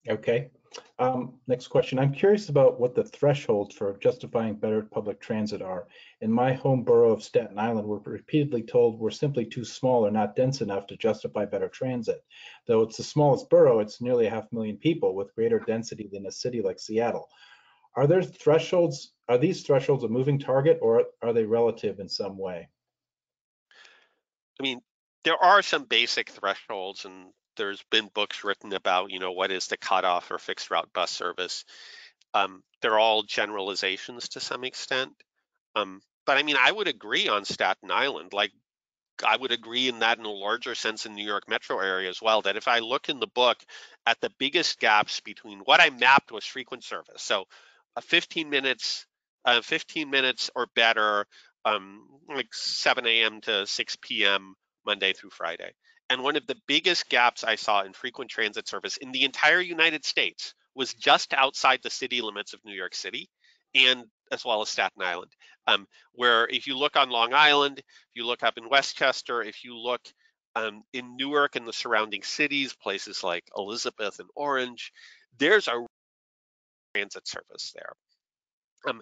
Speaker 1: Okay. Um, next question. I'm curious about what the thresholds for justifying better public transit are. In my home borough of Staten Island, we're repeatedly told we're simply too small or not dense enough to justify better transit. Though it's the smallest borough, it's nearly a half million people with greater density than a city like Seattle. Are there thresholds, are these thresholds a moving target or are they relative in some way?
Speaker 2: I mean, there are some basic thresholds and there's been books written about, you know, what is the cutoff for fixed route bus service. Um, they're all generalizations to some extent. Um, but I mean, I would agree on Staten Island. Like, I would agree in that in a larger sense in New York metro area as well. That if I look in the book at the biggest gaps between what I mapped was frequent service, so a 15 minutes, uh, 15 minutes or better, um, like 7 a.m. to 6 p.m. Monday through Friday. And one of the biggest gaps I saw in frequent transit service in the entire United States was just outside the city limits of New York City and as well as Staten Island, um, where if you look on Long Island, if you look up in Westchester, if you look um, in Newark and the surrounding cities, places like Elizabeth and Orange, there's a transit service there. Um,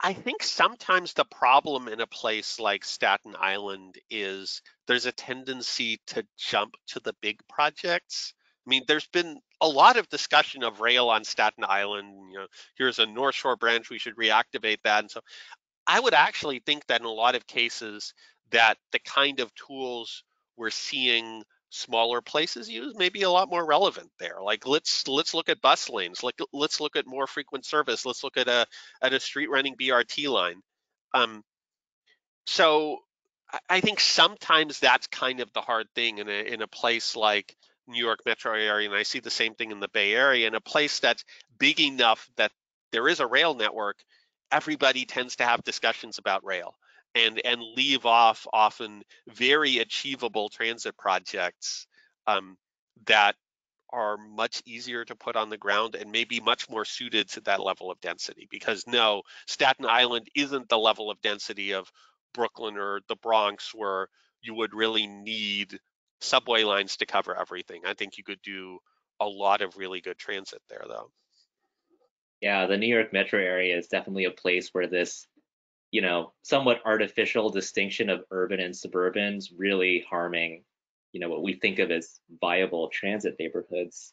Speaker 2: I think sometimes the problem in a place like Staten Island is there's a tendency to jump to the big projects. I mean, there's been a lot of discussion of rail on Staten Island. You know, here's a North Shore branch, we should reactivate that. And so I would actually think that in a lot of cases that the kind of tools we're seeing smaller places use may be a lot more relevant there. Like let's let's look at bus lanes. Like let's look at more frequent service. Let's look at a at a street running BRT line. Um, so I think sometimes that's kind of the hard thing in a in a place like New York metro area, and I see the same thing in the Bay Area. In a place that's big enough that there is a rail network, everybody tends to have discussions about rail and and leave off often very achievable transit projects um, that are much easier to put on the ground and maybe much more suited to that level of density. Because no staten island isn't the level of density of brooklyn or the bronx where you would really need subway lines to cover everything. I think you could do a lot of really good transit there though.
Speaker 3: Yeah the new york metro area is definitely a place where this you know, somewhat artificial distinction of urban and suburban is really harming, you know, what we think of as viable transit neighborhoods.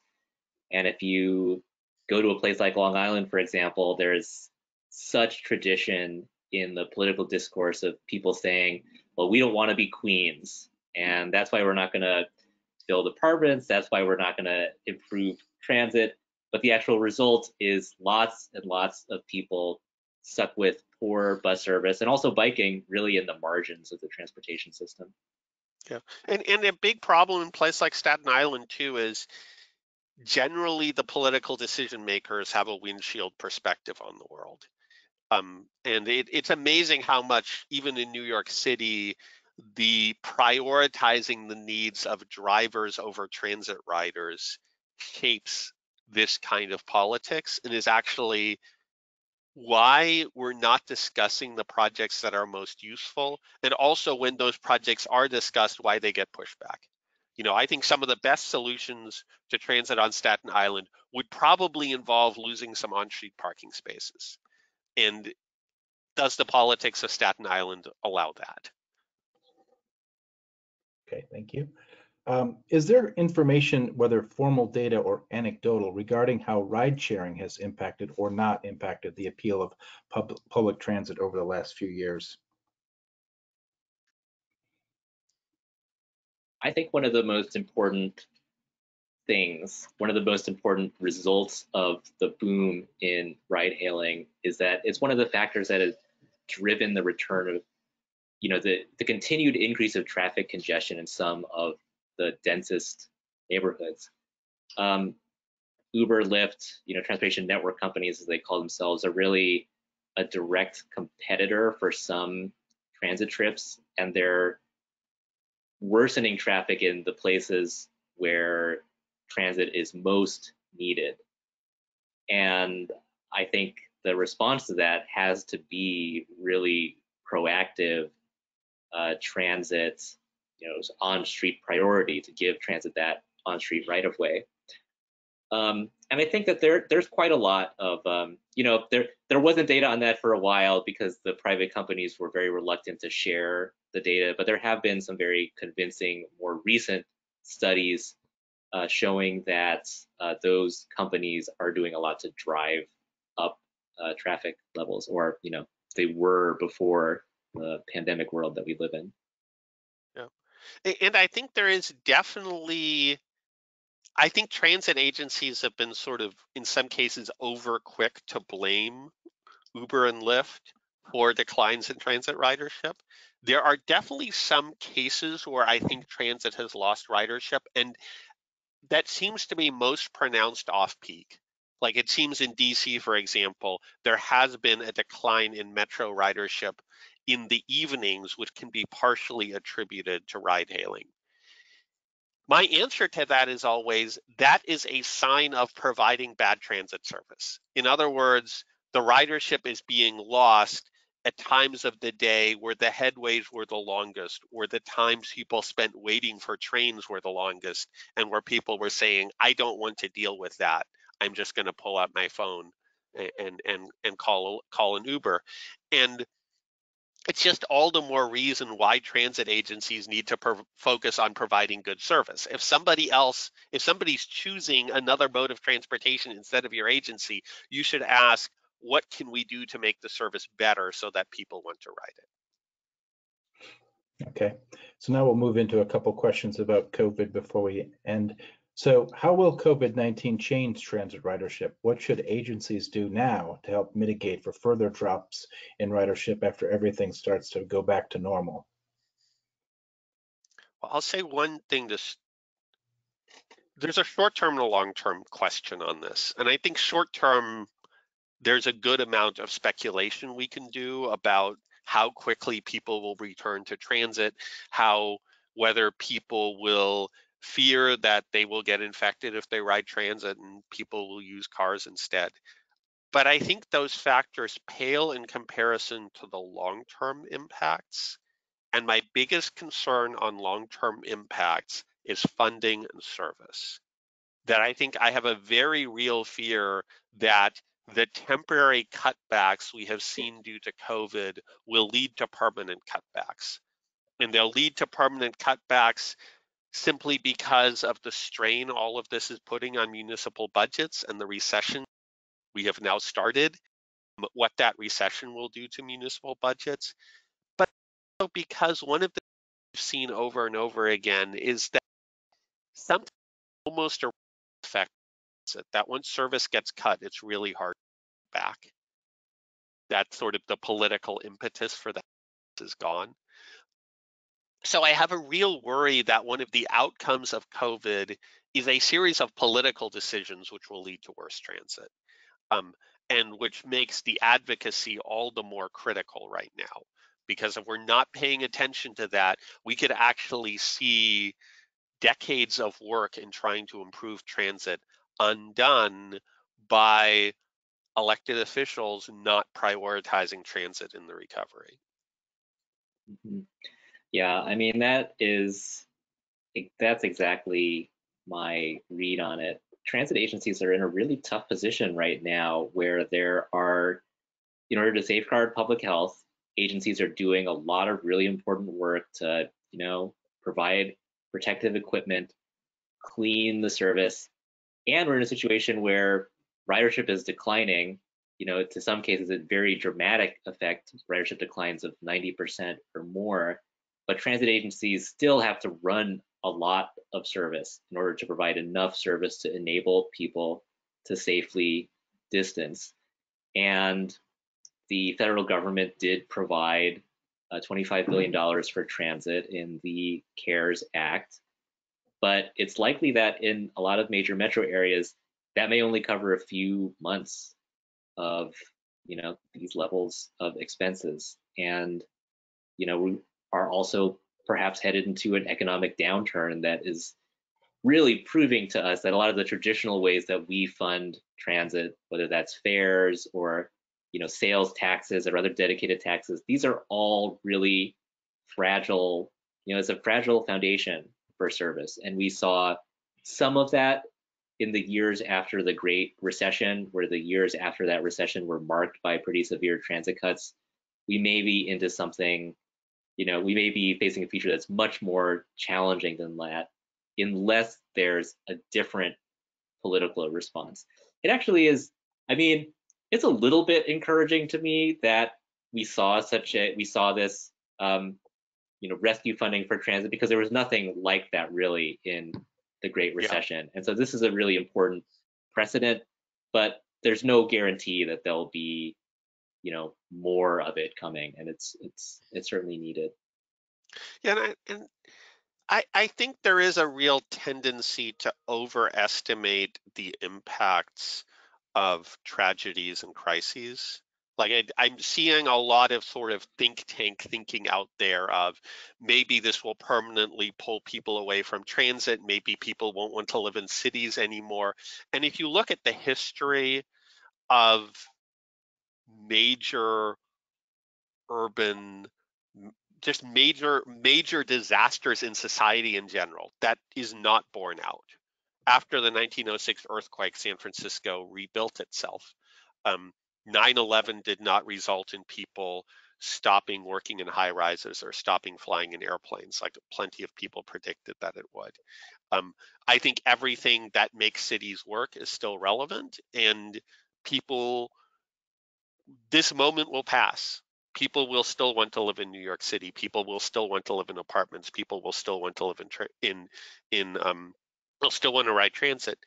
Speaker 3: And if you go to a place like Long Island, for example, there's such tradition in the political discourse of people saying, well, we don't want to be queens. And that's why we're not going to build apartments. That's why we're not going to improve transit. But the actual result is lots and lots of people stuck with poor bus service and also biking really in the margins of the transportation system.
Speaker 2: Yeah, and and a big problem in place like Staten Island too is generally the political decision makers have a windshield perspective on the world. Um, and it, it's amazing how much, even in New York City, the prioritizing the needs of drivers over transit riders shapes this kind of politics and is actually why we're not discussing the projects that are most useful, and also when those projects are discussed, why they get pushed back. You know, I think some of the best solutions to transit on Staten Island would probably involve losing some on-street parking spaces. And does the politics of Staten Island allow that?
Speaker 1: Okay, thank you. Um, is there information, whether formal data or anecdotal, regarding how ride sharing has impacted or not impacted the appeal of pub public transit over the last few years?
Speaker 3: I think one of the most important things, one of the most important results of the boom in ride hailing is that it's one of the factors that has driven the return of, you know, the, the continued increase of traffic congestion in some of the densest neighborhoods. Um, Uber, Lyft, you know, transportation network companies, as they call themselves, are really a direct competitor for some transit trips, and they're worsening traffic in the places where transit is most needed. And I think the response to that has to be really proactive uh, transit you know, on-street priority to give transit that on-street right-of-way. Um, and I think that there there's quite a lot of um, you know there there wasn't data on that for a while because the private companies were very reluctant to share the data, but there have been some very convincing more recent studies uh, showing that uh, those companies are doing a lot to drive up uh, traffic levels, or you know they were before the pandemic world that we live in.
Speaker 2: And I think there is definitely, I think transit agencies have been sort of, in some cases, over quick to blame Uber and Lyft for declines in transit ridership. There are definitely some cases where I think transit has lost ridership, and that seems to be most pronounced off peak. Like it seems in DC, for example, there has been a decline in metro ridership in the evenings, which can be partially attributed to ride hailing. My answer to that is always that is a sign of providing bad transit service. In other words, the ridership is being lost at times of the day where the headways were the longest, where the times people spent waiting for trains were the longest, and where people were saying, I don't want to deal with that. I'm just going to pull out my phone and and and call call an Uber. And it's just all the more reason why transit agencies need to focus on providing good service. If somebody else, if somebody's choosing another mode of transportation instead of your agency, you should ask, what can we do to make the service better so that people want to ride
Speaker 1: it? Okay, so now we'll move into a couple questions about COVID before we end. So how will COVID-19 change transit ridership? What should agencies do now to help mitigate for further drops in ridership after everything starts to go back to normal?
Speaker 2: Well, I'll say one thing to there's a short-term and a long-term question on this. And I think short-term, there's a good amount of speculation we can do about how quickly people will return to transit, how whether people will fear that they will get infected if they ride transit and people will use cars instead. But I think those factors pale in comparison to the long term impacts. And my biggest concern on long term impacts is funding and service. That I think I have a very real fear that the temporary cutbacks we have seen due to COVID will lead to permanent cutbacks. And they'll lead to permanent cutbacks simply because of the strain all of this is putting on municipal budgets and the recession we have now started, what that recession will do to municipal budgets. But because one of the things we've seen over and over again is that sometimes almost a effect that once service gets cut, it's really hard to back. That's sort of the political impetus for that is gone. So I have a real worry that one of the outcomes of COVID is a series of political decisions which will lead to worse transit, um, and which makes the advocacy all the more critical right now. Because if we're not paying attention to that, we could actually see decades of work in trying to improve transit undone by elected officials not prioritizing transit in the recovery.
Speaker 3: Mm -hmm. Yeah, I mean that is that's exactly my read on it. Transit agencies are in a really tough position right now where there are in order to safeguard public health, agencies are doing a lot of really important work to, you know, provide protective equipment, clean the service, and we're in a situation where ridership is declining you know, to some cases, a very dramatic effect, ridership declines of 90% or more but transit agencies still have to run a lot of service in order to provide enough service to enable people to safely distance. And the federal government did provide uh, $25 billion for transit in the CARES Act. But it's likely that in a lot of major metro areas, that may only cover a few months of you know these levels of expenses and you know are also perhaps headed into an economic downturn that is really proving to us that a lot of the traditional ways that we fund transit, whether that's fares or you know sales taxes or other dedicated taxes, these are all really fragile. You know, it's a fragile foundation for service, and we saw some of that in the years after the Great Recession, where the years after that recession were marked by pretty severe transit cuts. We may be into something you know, we may be facing a future that's much more challenging than that unless there's a different political response. It actually is, I mean, it's a little bit encouraging to me that we saw such a, we saw this, um, you know, rescue funding for transit because there was nothing like that really in the Great Recession. Yeah. And so this is a really important precedent, but there's no guarantee that there'll be you know more of it coming, and it's it's it's certainly needed.
Speaker 2: Yeah, and I, and I, I think there is a real tendency to overestimate the impacts of tragedies and crises. Like I, I'm seeing a lot of sort of think tank thinking out there of maybe this will permanently pull people away from transit. Maybe people won't want to live in cities anymore. And if you look at the history of major urban just major major disasters in society in general that is not borne out. After the 1906 earthquake san francisco rebuilt itself. Um, 9-11 did not result in people stopping working in high rises or stopping flying in airplanes like plenty of people predicted that it would. Um, i think everything that makes cities work is still relevant and people this moment will pass people will still want to live in New York City. People will still want to live in apartments. People will still want to live in in in um. Will still want to ride transit,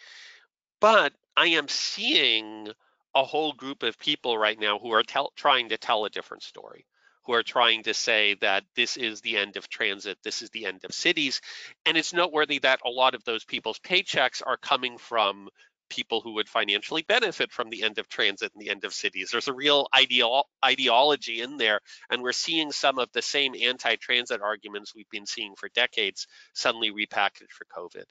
Speaker 2: but I am seeing a whole group of people right now who are tell, trying to tell a different story, who are trying to say that this is the end of transit, this is the end of cities, and it's noteworthy that a lot of those people's paychecks are coming from people who would financially benefit from the end of transit and the end of cities. There's a real ideology in there, and we're seeing some of the same anti-transit arguments we've been seeing for decades suddenly repackaged for COVID.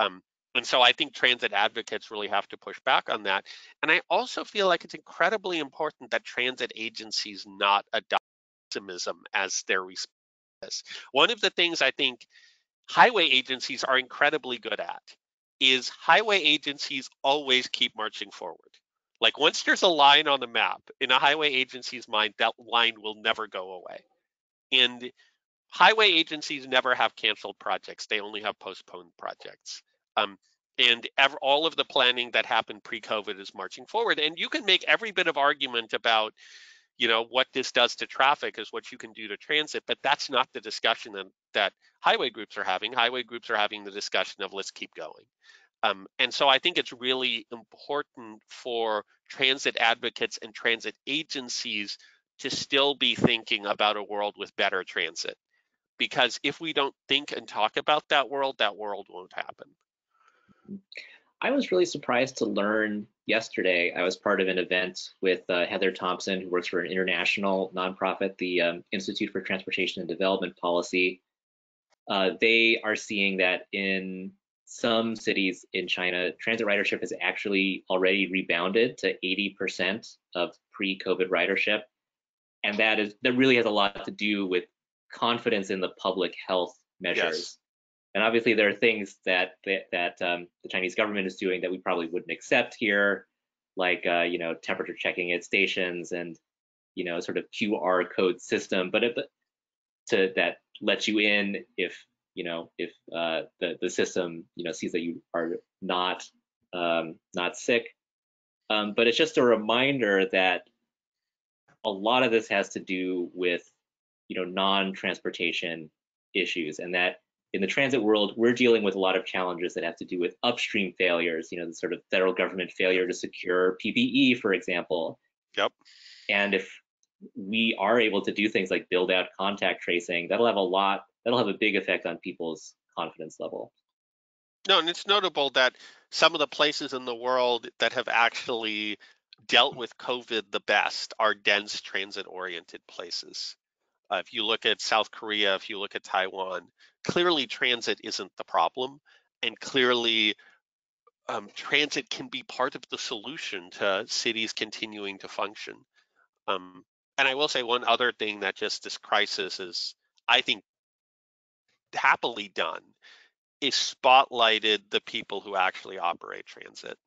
Speaker 2: Um, and so I think transit advocates really have to push back on that. And I also feel like it's incredibly important that transit agencies not adopt pessimism as their response. One of the things I think highway agencies are incredibly good at is highway agencies always keep marching forward. Like once there's a line on the map, in a highway agency's mind, that line will never go away. And highway agencies never have canceled projects; they only have postponed projects. Um, and ever, all of the planning that happened pre-COVID is marching forward. And you can make every bit of argument about, you know, what this does to traffic is what you can do to transit, but that's not the discussion that, that highway groups are having. Highway groups are having the discussion of let's keep going. Um, and so I think it's really important for transit advocates and transit agencies to still be thinking about a world with better transit. Because if we don't think and talk about that world, that world won't happen.
Speaker 3: I was really surprised to learn yesterday. I was part of an event with uh, Heather Thompson, who works for an international nonprofit, the um, Institute for Transportation and Development Policy. Uh, they are seeing that in some cities in China, transit ridership has actually already rebounded to 80% of pre-COVID ridership. And that is that really has a lot to do with confidence in the public health measures. Yes. And obviously there are things that that, that um, the Chinese government is doing that we probably wouldn't accept here, like uh, you know temperature checking at stations and you know sort of QR code system, but it, to that lets you in if you know, if uh, the the system you know sees that you are not um, not sick. Um, but it's just a reminder that a lot of this has to do with you know non-transportation issues, and that in the transit world we're dealing with a lot of challenges that have to do with upstream failures. You know, the sort of federal government failure to secure PPE, for example.
Speaker 2: Yep.
Speaker 3: And if we are able to do things like build out contact tracing, that'll have a lot that'll have a big effect on people's confidence level.
Speaker 2: No, and it's notable that some of the places in the world that have actually dealt with COVID the best are dense transit oriented places. Uh, if you look at South Korea, if you look at Taiwan, clearly transit isn't the problem. And clearly, um, transit can be part of the solution to cities continuing to function. Um, and I will say one other thing that just this crisis is, I think, happily done is spotlighted the people who actually operate transit.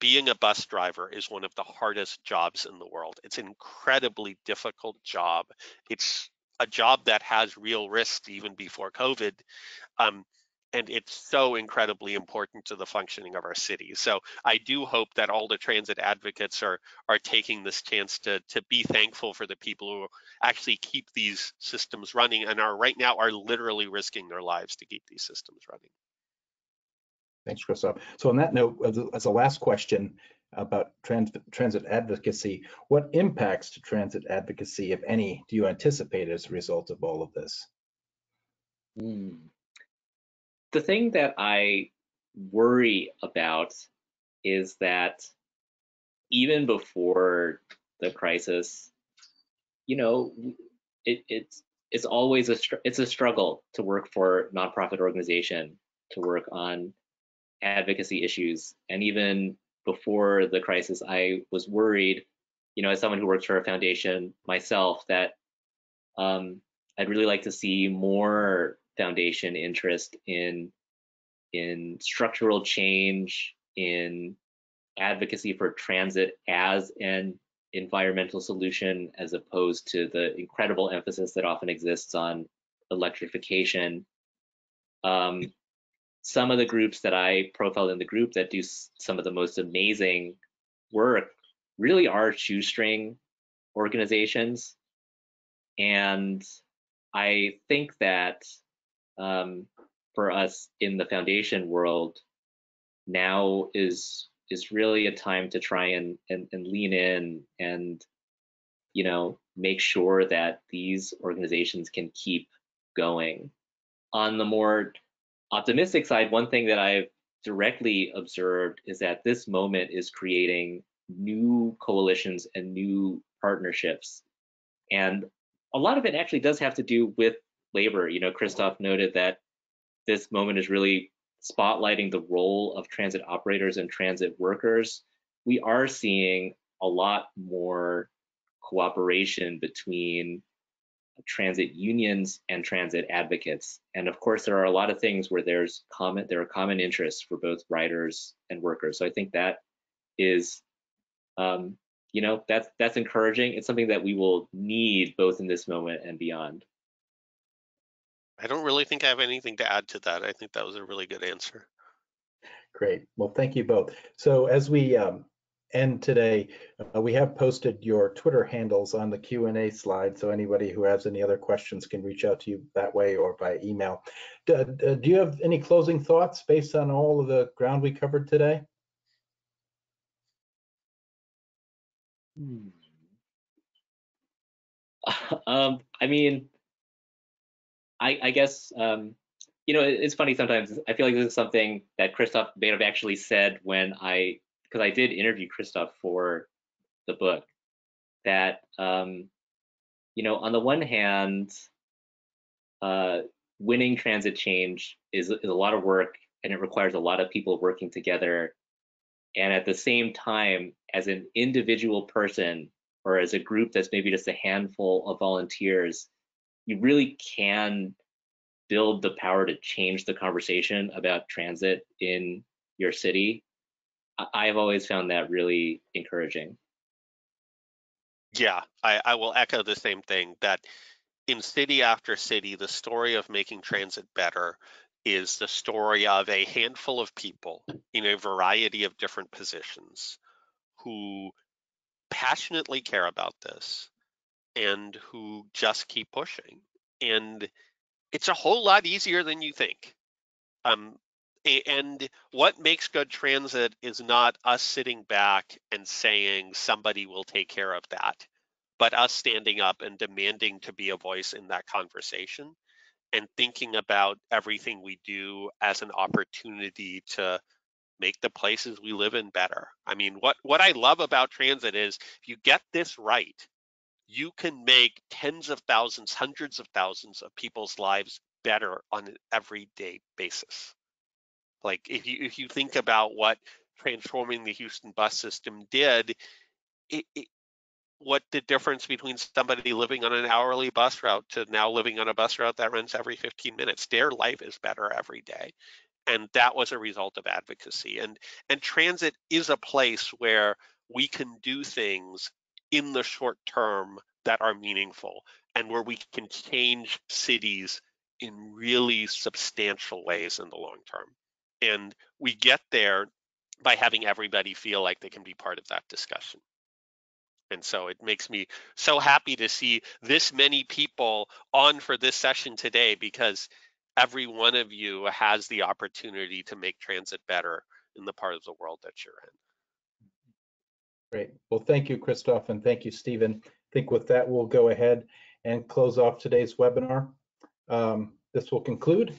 Speaker 2: Being a bus driver is one of the hardest jobs in the world. It's an incredibly difficult job. It's a job that has real risks even before COVID. Um, and it's so incredibly important to the functioning of our cities. So I do hope that all the transit advocates are are taking this chance to to be thankful for the people who actually keep these systems running and are right now are literally risking their lives to keep these systems running.
Speaker 1: Thanks, Christof. So on that note, as a last question, about trans transit advocacy. What impacts to transit advocacy, if any, do you anticipate as a result of all of this?
Speaker 3: Hmm. The thing that I worry about is that even before the crisis, you know, it, it's it's always a it's a struggle to work for nonprofit organization to work on advocacy issues. And even before the crisis i was worried you know as someone who works for a foundation myself that um, i'd really like to see more foundation interest in in structural change in advocacy for transit as an environmental solution as opposed to the incredible emphasis that often exists on electrification. Um, some of the groups that I profiled in the group that do some of the most amazing work really are shoestring organizations. And I think that um, for us in the foundation world, now is is really a time to try and, and, and lean in and, you know, make sure that these organizations can keep going. On the more optimistic side, one thing that I've directly observed is that this moment is creating new coalitions and new partnerships. And a lot of it actually does have to do with labor. You know, Christof noted that this moment is really spotlighting the role of transit operators and transit workers, we are seeing a lot more cooperation between transit unions and transit advocates. And of course, there are a lot of things where there's common there are common interests for both riders and workers. So I think that is, um, you know, that's that's encouraging. It's something that we will need both in this moment and beyond.
Speaker 2: I don't really think I have anything to add to that. I think that was a really good answer.
Speaker 1: Great. Well, thank you both. So as we um, end today, uh, we have posted your Twitter handles on the Q&A slide, so anybody who has any other questions can reach out to you that way or by email. Do, do you have any closing thoughts based on all of the ground we covered today?
Speaker 3: Hmm. um, I mean, I, I guess um, you know it's funny sometimes. I feel like this is something that Christof have actually said when I because I did interview Christof for the book. That um, you know, on the one hand, uh, winning transit change is, is a lot of work and it requires a lot of people working together. And at the same time, as an individual person or as a group that's maybe just a handful of volunteers, you really can build the power to change the conversation about transit in your city. I've always found that really encouraging.
Speaker 2: Yeah, I, I will echo the same thing that in city after city, the story of making transit better is the story of a handful of people in a variety of different positions who passionately care about this and who just keep pushing. And it's a whole lot easier than you think. Um, and what makes good transit is not us sitting back and saying somebody will take care of that, but us standing up and demanding to be a voice in that conversation and thinking about everything we do as an opportunity to make the places we live in better. I mean, what what I love about transit is if you get this right, you can make tens of thousands, hundreds of thousands of people's lives better on an everyday basis. Like if you if you think about what transforming the Houston bus system did, it, it, what the difference between somebody living on an hourly bus route to now living on a bus route that runs every 15 minutes, their life is better every day. And that was a result of advocacy. And and transit is a place where we can do things in the short term that are meaningful and where we can change cities in really substantial ways in the long term. And we get there by having everybody feel like they can be part of that discussion. And so it makes me so happy to see this many people on for this session today because every one of you has the opportunity to make transit better in the part of the world that you're in.
Speaker 1: Great. Well, thank you, Christof, and thank you, Steven. I think with that, we'll go ahead and close off today's webinar. Um, this will conclude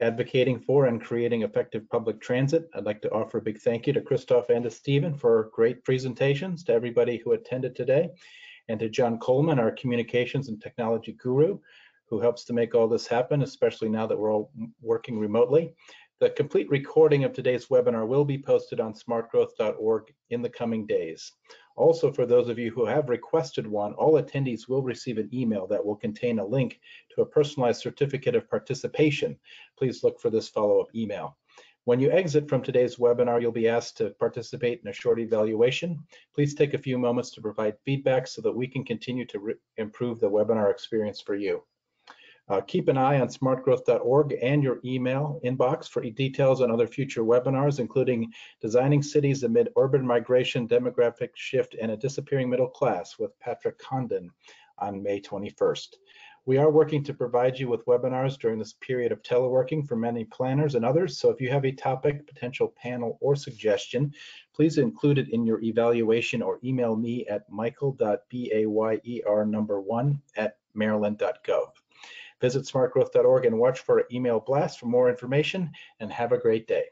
Speaker 1: advocating for and creating effective public transit. I'd like to offer a big thank you to Christof and to Steven for great presentations, to everybody who attended today, and to John Coleman, our communications and technology guru, who helps to make all this happen, especially now that we're all working remotely. The complete recording of today's webinar will be posted on smartgrowth.org in the coming days. Also, for those of you who have requested one, all attendees will receive an email that will contain a link to a personalized certificate of participation. Please look for this follow-up email. When you exit from today's webinar, you'll be asked to participate in a short evaluation. Please take a few moments to provide feedback so that we can continue to improve the webinar experience for you. Uh, keep an eye on smartgrowth.org and your email inbox for details on other future webinars, including Designing Cities Amid Urban Migration, Demographic Shift, and a Disappearing Middle Class with Patrick Condon on May 21st. We are working to provide you with webinars during this period of teleworking for many planners and others. So if you have a topic, potential panel, or suggestion, please include it in your evaluation or email me at michael.bayer number one at maryland.gov. Visit smartgrowth.org and watch for our email blast for more information and have a great day.